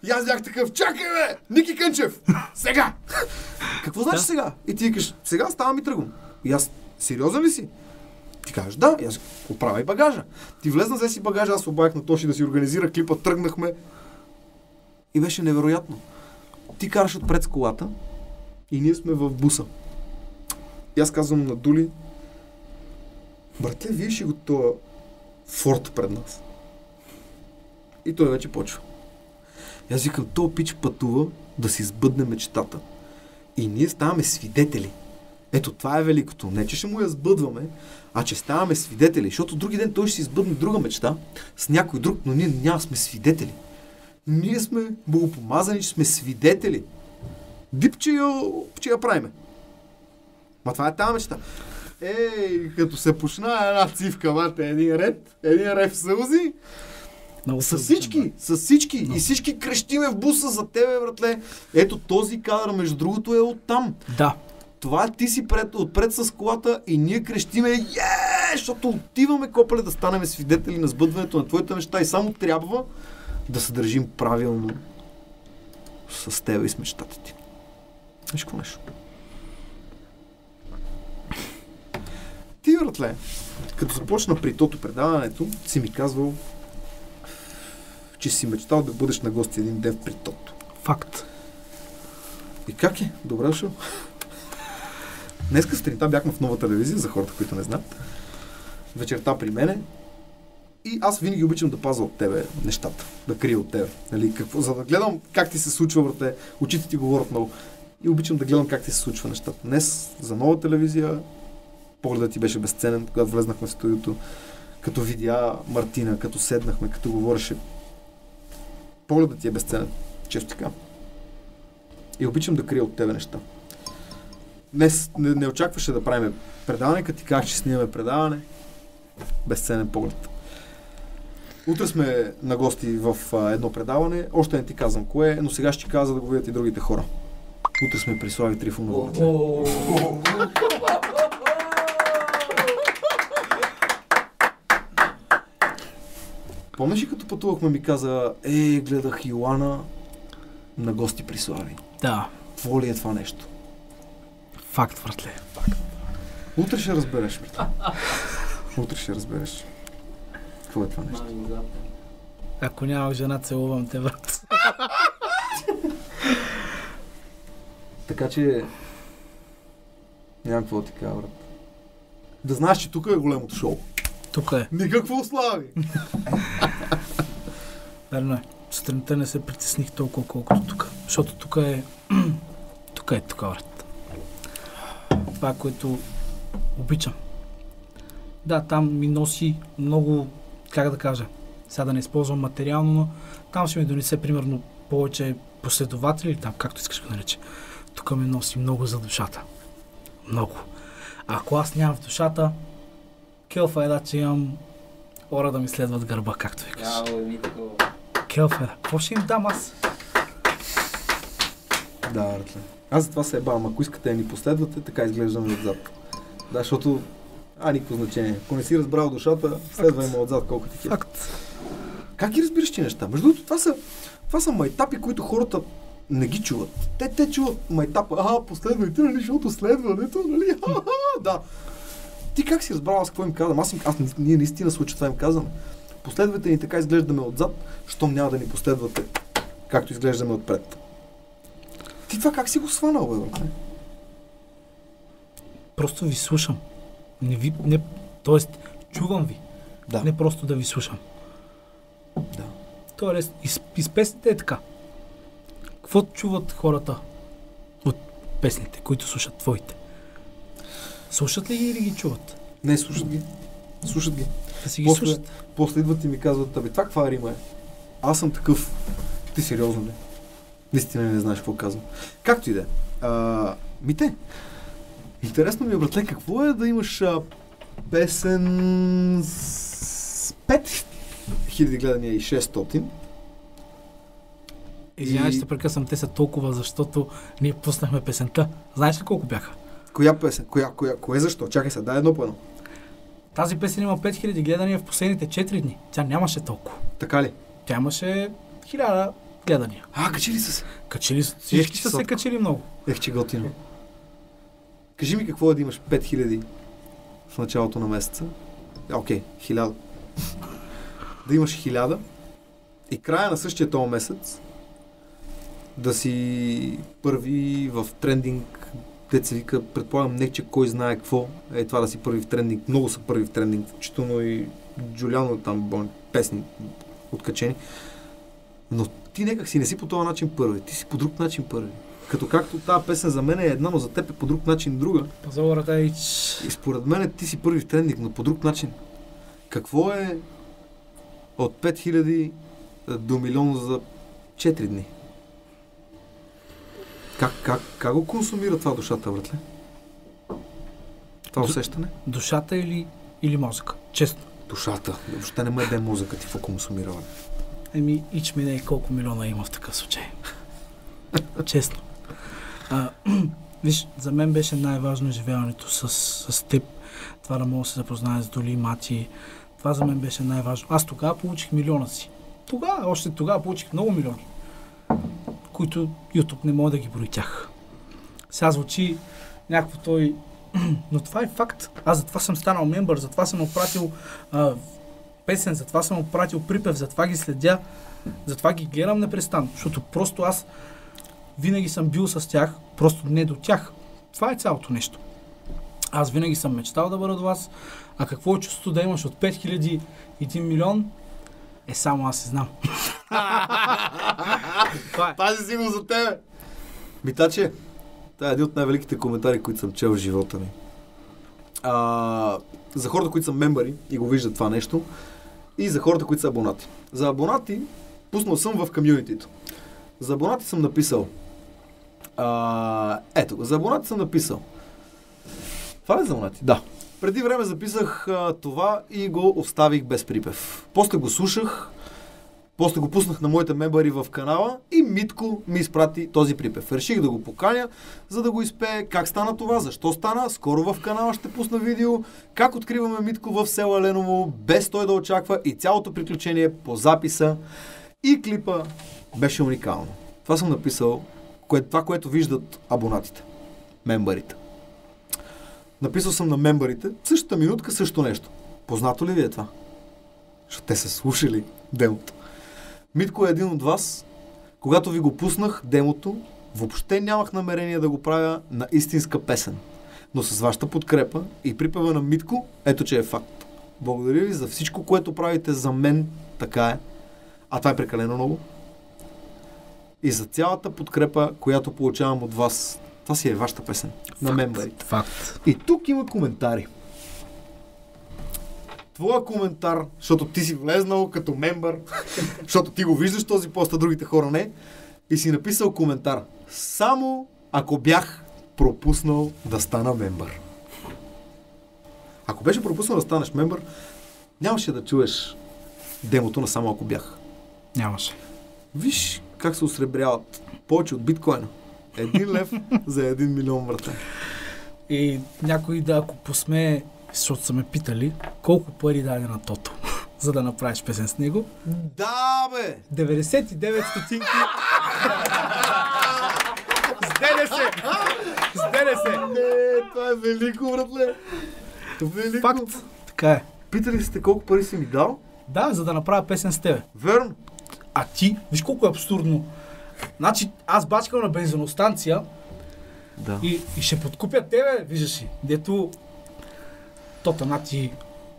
И аз бях такъв, чакай бе, Ники Кънчев, сега. Какво значи Да. сега? И ти викаш, сега ставам и тръгвам. И аз, сериозен ли си? Ти кажеш, да, и аз оправяй багажа. Ти влезна, взе си багажа, аз обаях на Тоши да си организира клипа, тръгнахме. И беше невероятно. Ти караш отпред с колата и ние сме в буса. И аз казвам на Дули, братле, ще го това форт пред нас. И той вече почва. И аз викам, то пич пътува да си сбъдне мечтата. И ние ставаме свидетели. Ето това е великото. Не, че ще му я сбъдваме, а че ставаме свидетели. Защото други ден той ще си сбъдне друга мечта с някой друг, но ние няма сме свидетели. Ние сме богопомазани, че сме свидетели. Дип, че я, че я правиме. Ма това е тази мечта. Ей, като се почна една цивка, мате, един ред, един ред в сълзи, Много с всички, обичам, с всички. Но. И всички крещиме в буса за тебе, братле. Ето този кадър, между другото, е оттам. Да. Това ти си пред, отпред с колата и ние крещиме, е, защото отиваме, копале, да станем свидетели на сбъдването на твоите неща и само трябва да се държим правилно с теб и с мечтата ти. Виж какво нещо. Ти, братле, като започна при тото предаването, си ми казвал, че си мечтал да бъдеш на гости един ден при тото. Факт. И как е? Добре дошъл. Днеска сутринта бяхме в нова телевизия, за хората, които не знаят. Вечерта при мене. И аз винаги обичам да пазя от тебе нещата, да крия от тебе. Нали, какво, за да гледам как ти се случва, брате. Очите ти говорят много. И обичам да гледам как ти се случва нещата. Днес за нова телевизия погледът ти беше безценен, когато влезнахме в студиото. Като видя Мартина, като седнахме, като говореше. Погледът ти е безценен. Често така. И обичам да крия от тебе неща. Днес не, не очакваше да правим предаване, като ти казах, че снимаме предаване. Безценен поглед. Утре сме на гости в а, едно предаване. Още не ти казвам кое, е, но сега ще ти каза да го видят и другите хора. Утре сме при Слави Трифонова. Помниш ли като пътувахме ми каза, е, гледах Йоана на гости при Слави. Да, Какво ли е това нещо? факт, братле. Утре ще разбереш, брат. Утре ще разбереш. Какво е това нещо? Ако нямах жена, целувам те, брат. Така че... Нямам какво да ти кажа, брат. Да знаеш, че тук е големото шоу. Тук е. Никакво слави! Верно е. Сутринта не се притесних толкова, колкото тук. Защото тук е... [clears throat] тук е тук, брат. Това, което обичам. Да, там ми носи много, как да кажа, сега да не използвам материално, но там ще ми донесе примерно повече последователи, там, както искаш го нарече. Тук ми носи много за душата. Много. А ако аз нямам в душата, келфа е да, че имам хора да ми следват гърба, както викаш. Келфера. Какво ще им дам аз? Да, братле. Аз за това се ебавам. Ако искате да ни последвате, така изглеждаме отзад. Да, защото... А, никакво значение. Ако не си разбрал душата, следвай ме отзад колко ти е. Факт. Как ги разбираш ти неща? Между другото, това са, това са майтапи, които хората не ги чуват. Те, те чуват майтапа. А, последвайте, нали, защото следването, нали? [laughs] Ха-ха, да. Ти как си разбрал аз какво им казвам? Аз, им, аз ние наистина случай това им казваме. Последвайте ни така изглеждаме отзад, щом няма да ни последвате, както изглеждаме отпред. Ти това как си го сванал, бе, брате? Просто ви слушам. Не ви, не, тоест, чувам ви. Да. Не просто да ви слушам. Да. Тоест, из, из песните е така. Какво чуват хората от песните, които слушат твоите? Слушат ли ги или ги чуват? Не, слушат ги. Слушат ги. Да си ги После- слушат. После идват и ми казват, абе, това каква рима е? Аз съм такъв. Ти сериозно ли? Наистина не знаеш какво казвам. Както и да е. Мите, интересно ми е, братле, какво е да имаш а, песен с 5000 гледания и 600? Извинявай, и- те прекъсвам, те са толкова, защото ние пуснахме песента. Знаеш ли колко бяха? Коя песен? Коя, коя, кое защо? Чакай се, дай едно по едно. Тази песен има 5000 гледания в последните 4 дни. Тя нямаше толкова. Така ли? Тя имаше 1000 гледания. А, качили са се. Качили, Ех, всички че са се качили много. Ех, че готино. Кажи ми какво е да имаш 5000 в началото на месеца. А, Окей, 1000. да имаш 1000 и края на същия този месец да си първи в трендинг, те се вика, предполагам, не че кой знае какво е това да си първи в трендинг. Много са първи в трендинг, включително и Джулиано там бон, песни откачени. Но ти някак си не си по този начин първи, ти си по друг начин първи. Като както тази песен за мен е една, но за теб е по друг начин друга. Пазалата и... И според мен ти си първи в трендинг, но по друг начин. Какво е от 5000 до милион за 4 дни? Как, как, как го консумира това душата, братле? Това Ду- усещане? Душата или, или мозъка? Честно. Душата. Въобще не ме яде мозъка ти, какво консумира? Еми, ич ми не е колко милиона има в такъв случай. [laughs] Честно. А, [clears throat] виж, за мен беше най-важно изживяването с, с теб. Това да мога да се запозная с Доли, Мати. Това за мен беше най-важно. Аз тогава получих милиона си. Тогава, още тогава получих много милиони, които YouTube не мога да ги брои тях. Сега звучи някакво той... [clears throat] Но това е факт. Аз затова съм станал мембър, затова съм опратил а, песен, затова съм опратил припев, затова ги следя, затова ги гледам непрестанно. Защото просто аз винаги съм бил с тях, просто не до тях. Това е цялото нещо. Аз винаги съм мечтал да бъда до вас, а какво е чувството да имаш от 5000 и 1 милион, е само аз се знам. Пази си го за тебе! Митаче, това е един от най-великите коментари, които съм чел в живота ми. А, за хората, които са мембари и го виждат това нещо, и за хората, които са абонати. За абонати, пуснал съм в комьюнитито. За абонати съм написал. А, ето, за абонати съм написал. Това ли е за абонати? Да. Преди време записах а, това и го оставих без припев. После го слушах, после го пуснах на моите мембари в канала и Митко ми изпрати този припев. Реших да го поканя, за да го изпее. Как стана това? Защо стана? Скоро в канала ще пусна видео. Как откриваме Митко в село Леново, без той да очаква и цялото приключение по записа. И клипа беше уникално. Това съм написал, кое, това, което виждат абонатите, мембарите. Написал съм на мембарите, същата минутка също нещо. Познато ли ви е това? Защото те са слушали демото. Митко е един от вас. Когато ви го пуснах, демото, въобще нямах намерение да го правя на истинска песен. Но с вашата подкрепа и припева на Митко, ето че е факт. Благодаря ви за всичко, което правите за мен. Така е. А това е прекалено много. И за цялата подкрепа, която получавам от вас. Това си е вашата песен. На мембарите. Факт. И тук има коментари. Твоя коментар, защото ти си влезнал като мембър, [laughs] защото ти го виждаш този пост, а другите хора не, и си написал коментар. Само ако бях пропуснал да стана мембър. Ако беше пропуснал да станеш мембър, нямаше да чуеш демото на само ако бях. Нямаше. Виж как се осребряват повече от биткоина. Един лев за един милион врата. И някой да, ако посмее, защото са ме питали, колко пари даде на Тото, [laughs] за да направиш песен с него. Да, бе! 99 стотинки. Сделя се! Сделя се! Не, това е велико, братле. Велико. Факт. Така е. Питали сте колко пари си ми дал? Да, за да направя песен с тебе. Верно. А ти, виж колко е абсурдно. Значи, аз бачкам на бензиностанция Да. и, и ще подкупя тебе, виждаш ли, дето тота на ти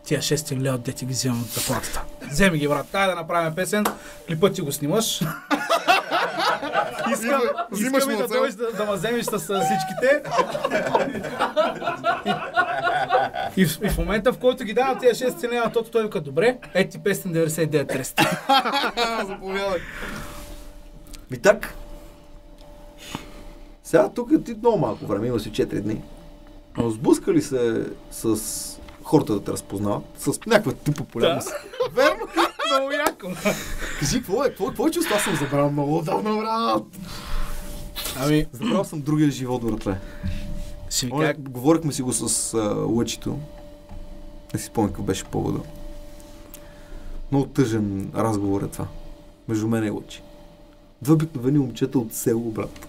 тия 6 лева, де ти ги вземам от заплатата. Вземи ги, брат, дай да направим песен, клипът ти го снимаш. [laughs] искам, Взимаш искам и да дойдеш да, да ме вземеш с, всичките. и, и, в, и в момента, в който ги давам тия 6 лева, тото той вика, добре, е ти песен 99 300. [laughs] Заповядай. Ми так. Сега тук ти много малко време, има си 4 дни. Но сблъска ли се с хората да те разпознават? С някаква ти популярност? Верно? Много яко. Кажи, какво е? Какво, какво е чувство? Аз съм забрал много отдавна, брат. Ами, Забрал съм другия живот, братле. ще ви кажа, говорихме си го с а, Лъчито. Не си спомня какъв беше повода. Много тъжен разговор е това. Между мен и Лъчи. Две обикновени момчета от село, брат.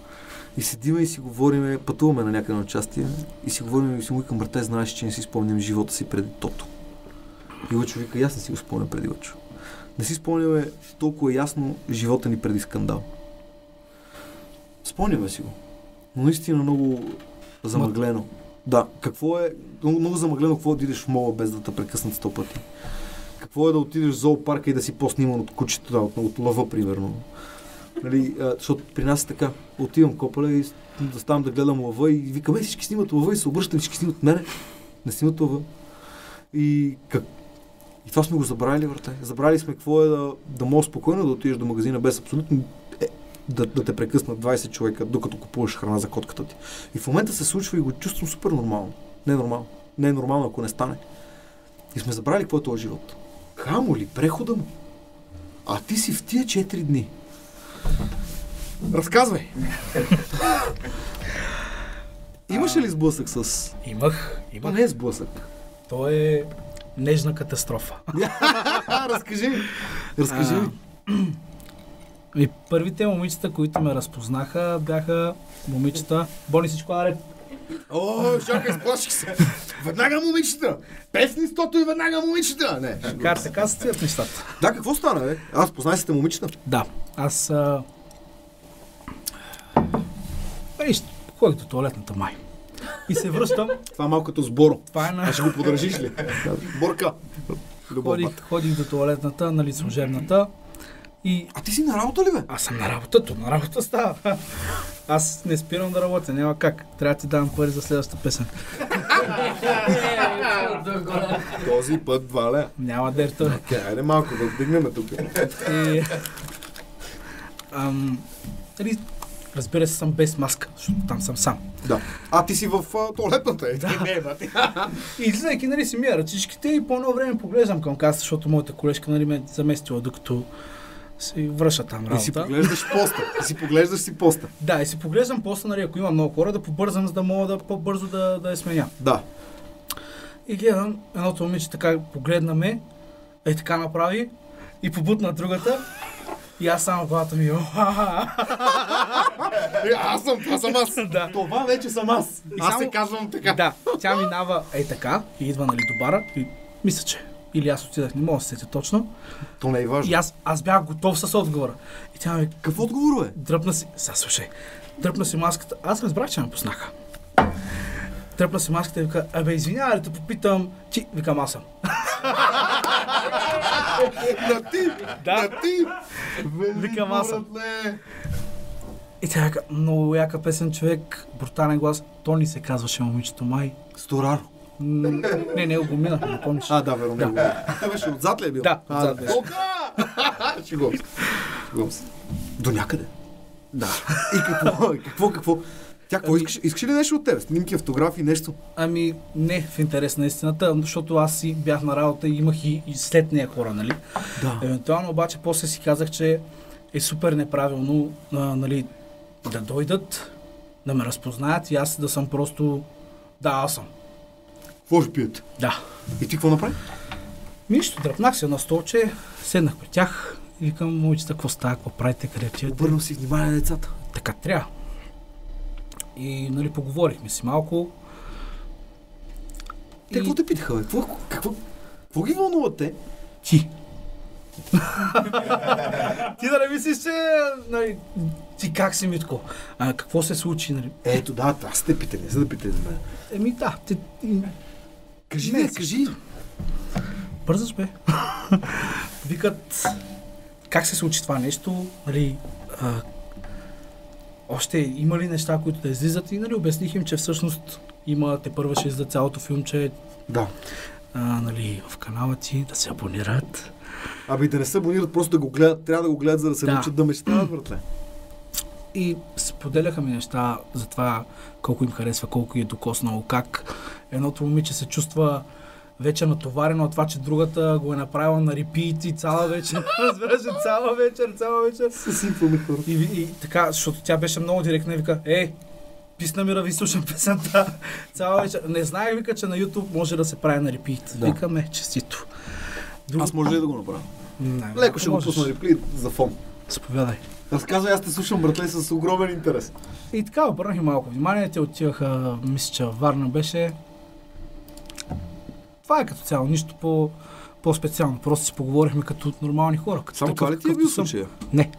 И седиме и си говориме, пътуваме на някъде на участие и си говорим и си му викам, брате, знаеш, че не си спомням живота си преди тото. И Лъчо вика, аз не си го спомням преди Лъчо. Не си спомняме толкова ясно живота ни преди скандал. Спомняме си го. Но наистина много замъглено. Да, какво е, много, много замъглено, какво е да отидеш в мола без да те прекъснат сто пъти. Какво е да отидеш в зоопарка и да си по-сниман от кучето, да, от, от лъва, примерно. Нали, а, защото при нас е така. Отивам копале и с- да гледам лъва и викам, е, всички снимат лъва и се обръщам, всички снимат мене. Не снимат лъва. И как, и това сме го забравили, брате. Забравили сме какво е да, да можеш спокойно да отидеш до магазина без абсолютно е, да, да те прекъснат 20 човека, докато купуваш храна за котката ти. И в момента се случва и го чувствам супер нормално. Не е нормално. Не е нормално, ако не стане. И сме забрали какво е този живот. Хамо ли, прехода му. А ти си в тия 4 дни. Разказвай. [laughs] Имаше ли сблъсък с... имах, имах. не е сблъсък. То е нежна катастрофа. [laughs] разкажи. Разкажи. И първите момичета, които ме разпознаха, бяха момичета. Бони всичко наред. О, чакай, сплаших се. Веднага момичета. Песни стото и веднага момичета. Не. Така, така се стоят нещата. Да, какво стана, бе? Аз познай сте момичета. Да, аз а... Ей, ще ходих до туалетната май. И се връщам. Това е малко като сборо. Това е на... А ще го поддържиш ли? [laughs] Борка. Ходих, ходих до туалетната, нали, служебната. И А ти си на работа ли бе? аз съм на работа, то на работа става. Аз не спирам да работя, няма как. Трябва да ти дам пари за следващата песен. Този път, Валя. Няма дерта. Окей, айде малко да вдигнем тук. И, ам, нали, разбира се, съм без маска, защото там съм сам. Да. А ти си в а, туалетната, е? Да. Не, бати. И излизайки, нали, си мия ръчичките и по едно време поглеждам към каса, защото моята колежка, нали, ме е заместила, докато си връща там И си работа. поглеждаш поста. И си поглеждаш си поста. Да, и си поглеждам после, нали, ако има много хора, да побързам, за да мога да по-бързо да, да я сменя. Да. И гледам, едното момиче така погледна ме, е така направи и побутна другата. И аз само главата ми, Е, аз съм, това съм аз. да. Това вече съм аз. И Аз само- се казвам така. Да, тя минава е така и идва нали до бара и мисля, че или аз отидах, не мога да се сетя точно. То не е важно. И аз, аз бях готов с отговора. И тя ми Какво отговор е? дръпна си, сега слушай, дръпна си маската. Аз разбрах, че ме поснаха. Дръпна си маската и вика, абе извинявай, да те попитам, ти, викам аз съм. На ти! Да. На ти! Викам аз съм. И тя вика, много яка песен човек, брутален глас. Тони се казваше момичето май. Стораро. Не, не го минахме, не помниш. А, да, верно. Да. Той беше отзад ли е бил? Да, отзад беше. Шегувам се. Шегувам се. До някъде. Да. И какво? [laughs] Какво, какво? Тя какво искаш? Искаш ли нещо от тебе? Снимки, автографии, нещо? Ами, не, в интерес на истината, защото аз си бях на работа и имах и, и след нея хора, нали? Да. Евентуално обаче после си казах, че е супер неправилно, а, нали, да дойдат, да ме разпознаят и аз да съм просто... Да, аз съм. Какво ще пиете? Да. И ти какво направи? Нищо, дръпнах се на столче, седнах при тях и викам, момичета, какво става, какво правите, къде отивате? Обърнал си внимание на децата. Така трябва. И, нали, поговорихме си малко. Те какво те питаха, бе? Какво, какво, какво ги вълнува те? Ти. [laughs] ти да не мислиш, че... Нали, ти как си, Митко? А, какво се случи? Нали? Ето, да, аз те питам, не за да питате за мен. Еми да, ти Кажи, Не, кажи. бързаш бе. [laughs] Викат, как се случи това нещо? Нали, а, още има ли неща, които да излизат? И нали, обясних им, че всъщност има, те първа ще излиза цялото филмче Да. а, нали, в канала ти, да се абонират. Абе, и да не се абонират, просто да го гледат, трябва да го гледат, за да се Да. научат да мечтаят, братле. И споделяха ми неща за това колко им харесва, колко е докоснало, как едното момиче се чувства вече натоварено от това, че другата го е направила на репит и цяла вечер, [laughs] разбираш, цяла вечер, цяла вечер. Съсипваме хора. И, и, така, защото тя беше много директна и вика, е, писна ми да ви слушам песента цяла вечер. Не знаех, вика, че на YouTube може да се прави на репит. Да. Викаме, честито. Друго... Аз може ли да го направя? Не, Леко ще го можеш. пусна репли за фон. Заповядай. Разказвай, аз те слушам, братле, с огромен интерес. И така обърнах и малко внимание. Те отиваха, мисля, че Варна беше. Това е като цяло, нищо по, по-специално. Просто си поговорихме като нормални хора. Като Само това ли ти е бил случая? Не.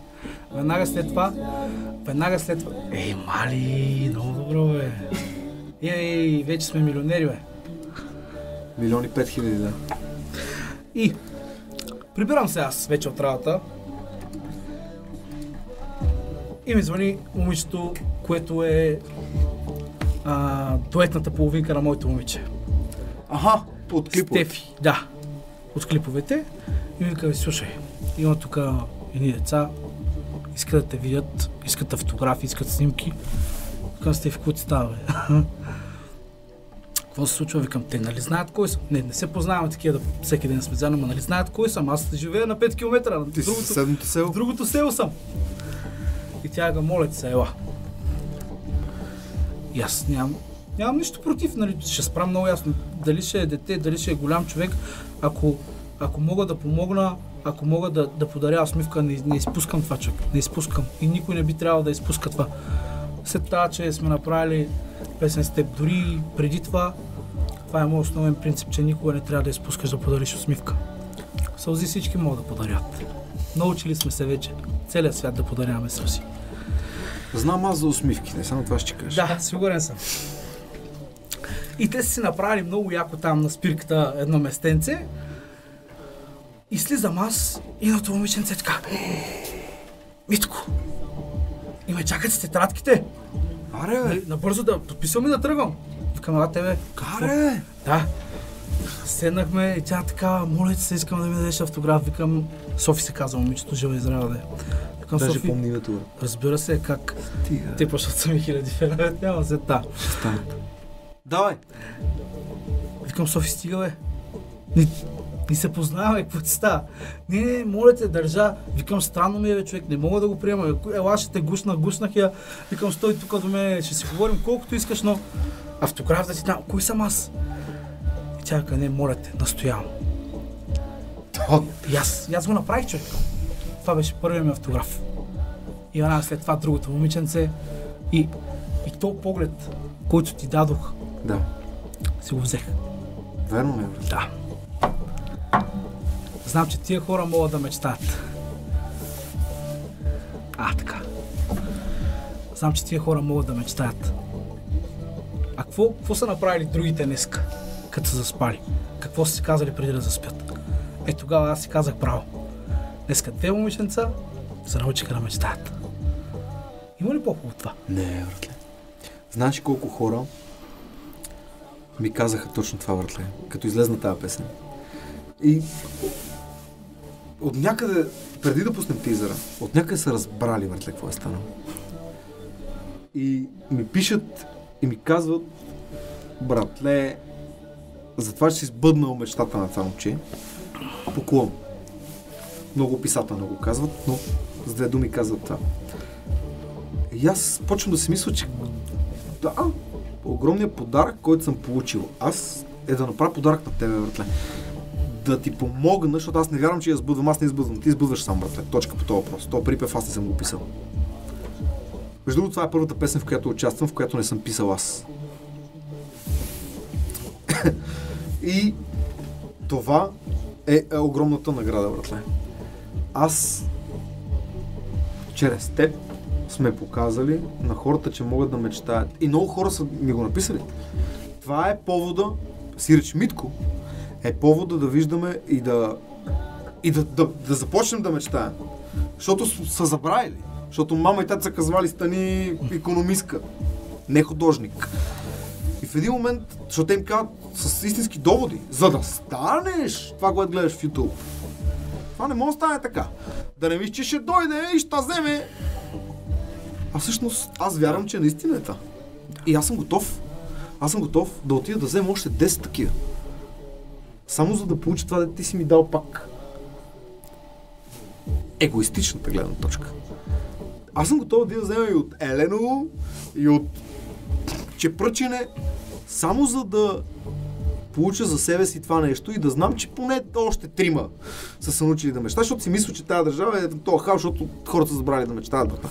Веднага след това, веднага след това. Ей, мали, много добро, бе. Ей, вече сме милионери, бе. Милиони пет хиляди, да. И прибирам се аз вече от работа. И ми звъни момичето, което е а, дуетната половинка на моето момиче. Аха, от клипове. Стефи, да. От клиповете. И ми вика, слушай, има тук едни деца, искат да те видят, искат автографи, искат снимки. Викам, Стефи, какво ти става, бе? [laughs] Какво се случва? Викам, те нали знаят кой съм? Не, не се познаваме такива, да всеки ден сме заедно, но нали знаят кой съм? Аз живея на 5 км. На Ти другото, съседното в село. другото село съм. И тя го моля ти се, ела. И аз нямам, нямам нищо против, нали, ще спра много ясно. Дали ще е дете, дали ще е голям човек, ако, ако мога да помогна, ако мога да, да подаря усмивка, не, не изпускам това човек. Не изпускам. И никой не би трябвало да изпуска това. След това, че сме направили песен с теб, дори преди това, това е моят основен принцип, че никога не трябва да изпускаш да подариш усмивка. Сълзи всички могат да подарят. Научили сме се вече целият свят да подаряваме сълзи. Знам аз за усмивки, не само това ще кажа. Да, сигурен съм. И те са си направили много яко там на спирката едно местенце. И слизам аз и на това момиченце е така. Митко, и ме чакат с тетрадките. Аре, бе! Набързо да подписвам и да тръгвам. Викам, ела тебе. Аре, бе! Да. Седнахме и тя така, моля ти се, искам да ми дадеш автограф. Викам, Софи се казва момичето, жива да е. Викам, Даже Софи, помни името. разбира се, как Стига. те защото са ми хиляди фенове, няма се та. Давай! Викам, Софи, стига бе. Ни, ни се познаваме, какво ти става? Не, не, моля те, държа. Викам, странно ми е, бе, човек, не мога да го приема. Ела, ще те гушна, гуснах я. Викам, стой тук до мен, ще си говорим колкото искаш, но автограф да ти дам. Кой съм аз? И тя не, моля те, настоявам. И аз, и аз го направих, човек. Това беше първият ми автограф. И веднага след това другото момиченце. И, и то поглед, който ти дадох, Да. си го взех. Верно ме, бе. Да. Знам, че тия хора могат да мечтаят. А, така. Знам, че тия хора могат да мечтаят. А какво, какво са направили другите днеска, като са заспали? Какво са си казали преди да заспят? Е, тогава аз си казах право. Днеска те момиченца се научиха да мечтаят. Има ли по-хубаво това? Не, братле. Знаеш ли колко хора ми казаха точно това, братле, като излезна тази песен. И от някъде, преди да пуснем тизера, от някъде са разбрали, братле, какво е станало. И ми пишат и ми казват, братле, за това, че си сбъднал мечтата на това момче, поклон. Много писателно го казват, но с две думи казват това. И аз почвам да си мисля, че да, огромният подарък, който съм получил аз, е да направя подарък на тебе, братле. Да ти помогна, защото аз не вярвам, че я сбъдвам, аз не избъдвам, ти избъдваш сам, братле. Точка по този въпрос. То припев аз не съм го писал. Между другото, това е първата песен, в която участвам, в която не съм писал аз. И това е, е огромната награда, братле. Аз чрез теб сме показали на хората, че могат да мечтаят. И много хора са ми го написали. Това е повода, Сиреч Митко, е повода да виждаме и да и да, да, да започнем да мечтаем. Защото са забравили. Защото мама и тата са казвали стани економистка, не художник. И в един момент, защото им казват с истински доводи, за да станеш това, което гледаш в YouTube. Това не може да стане така. Да не мислиш, че ще дойде и ще вземе. А всъщност аз вярвам, че наистина е това. И аз съм готов. Аз съм готов да отида да взема още 10 такива. Само за да получа това, да ти си ми дал пак. Егоистичната гледна точка. Аз съм готов да взема и от Еленово, и от Чепръчене, само за да получа за себе си това нещо и да знам, че поне още трима са се научили да мечтаят, защото си мисля, че тази държава е това хаос, защото хората са забрали да мечтаят. брат.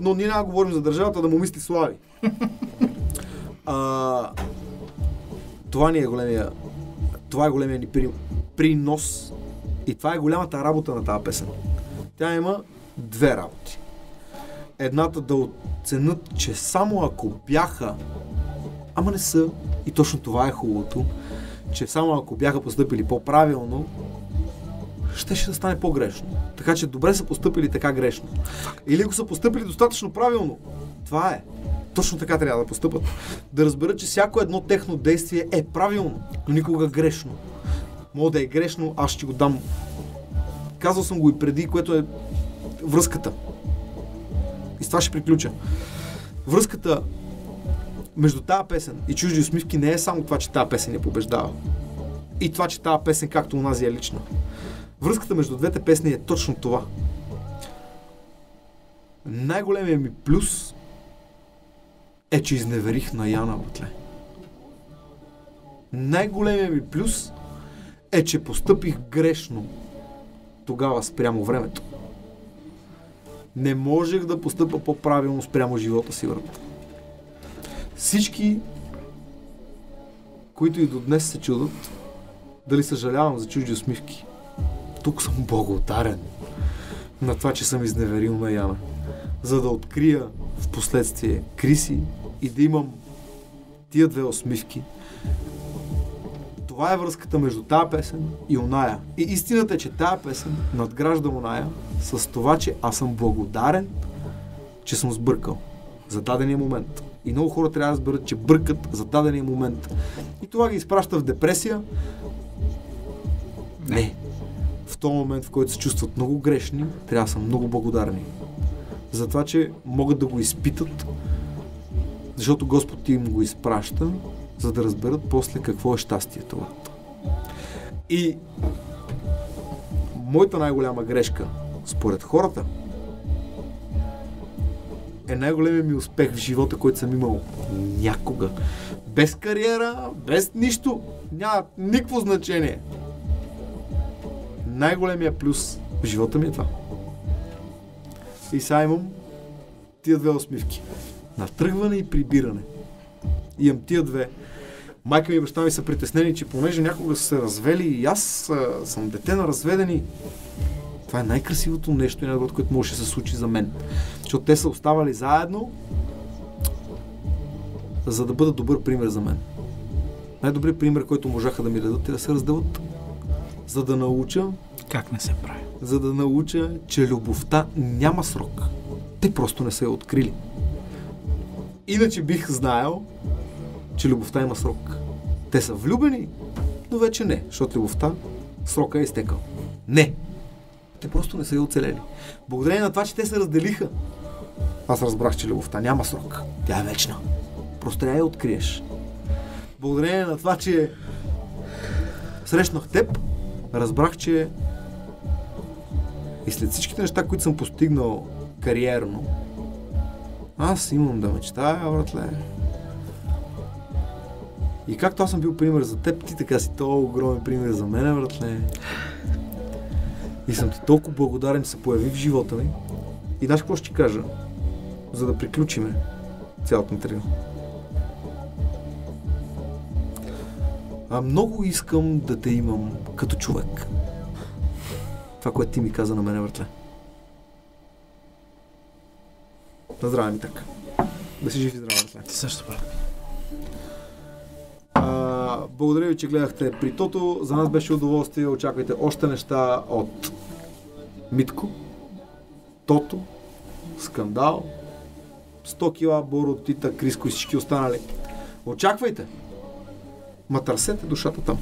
Но ние няма говорим за държавата, да му мисли слави. А, това ни е големия, това е големия ни при, принос и това е голямата работа на тази песен. Тя има две работи. Едната да оценят, че само ако бяха, ама не са, и точно това е хубавото, че само ако бяха поступили по-правилно, щеше да стане по-грешно. Така че добре са поступили така грешно. Или ако са поступили достатъчно правилно, това е. Точно така трябва да постъпат. Да разберат, че всяко едно техно действие е правилно, но никога грешно. Мога да е грешно, аз ще го дам. Казал съм го и преди, което е връзката. И с това ще приключа. Връзката между тази песен и чужди усмивки не е само това, че тази песен я побеждава. И това, че тази песен, както унази е лична. Връзката между двете песни е точно това. Най-големият ми плюс е, че изневерих на Яна Батле. Най-големият ми плюс е, че постъпих грешно тогава спрямо времето. Не можех да постъпа по-правилно спрямо живота си, брат. Всички, които и до днес се чудат, дали съжалявам за чужди усмивки. Тук съм благодарен на това, че съм изневерил на Яна. За да открия в последствие Криси и да имам тия две усмивки, това е връзката между тази песен и оная. И истината е, че тази песен надгражда оная с това, че аз съм благодарен, че съм сбъркал за дадения момент. И много хора трябва да разберат, че бъркат за дадения момент. И това ги изпраща в депресия. Не. В този момент, в който се чувстват много грешни, трябва да са много благодарни. За това, че могат да го изпитат, защото Господ им го изпраща, за да разберат после какво е щастието. И моята най-голяма грешка, според хората, е най-големият ми успех в живота, който съм имал някога. Без кариера, без нищо, няма никакво значение. Най-големия плюс в живота ми е това. И сега имам тия две усмивки. Натръгване и прибиране. Имам тия две. Майка ми и баща ми са притеснени, че понеже някога са се развели и аз съм дете на разведени, това е най-красивото нещо и най-доброто, което може да се случи за мен. Защото те са оставали заедно, за да бъдат добър пример за мен. Най-добрият пример, който можаха да ми дадат е да се разделят. За да науча, Как не се прави? за да науча, че любовта няма срок. Те просто не са я открили. Иначе бих знаел, че любовта има срок. Те са влюбени, но вече не, защото любовта срока е изтекал. Не! Те просто не са я оцелели. Благодарение на това, че те се разделиха, аз разбрах, че любовта няма срок. Тя е вечна. Просто трябва я откриеш. Благодарение на това, че срещнах теб, разбрах, че и след всичките неща, които съм постигнал кариерно, аз имам да мечтая, братле. И както аз съм бил пример за теб, ти така си толкова огромен пример за мен, братле. И съм ти толкова благодарен, че се появи в живота ми. И знаеш какво ще ти кажа, за да приключиме цялото интервю. А много искам да те имам като човек. Това, което ти ми каза на мене, братле. На здраве ми така. Да си жив и здрав, братле. Ти също брат. А, благодаря ви, че гледахте при Тото. За нас беше удоволствие. Очаквайте още неща от Митко, Тото, Скандал, 100 кила, Боро, Тита, Криско и всички останали. Очаквайте! Ма търсете душата там.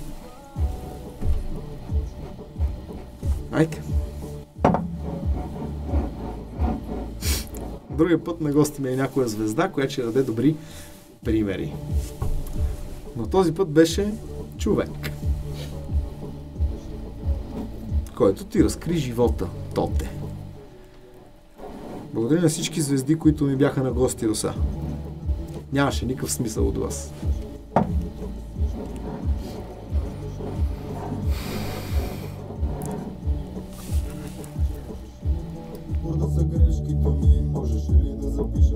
Айде. Другия път на гости ми е някоя звезда, която ще даде добри примери. Но този път беше човек. Който ти разкри живота, Тоте. Благодаря на всички звезди, които ми бяха на гости до сега. Нямаше никакъв смисъл от вас. Са грешките ми, можеш ли да запиша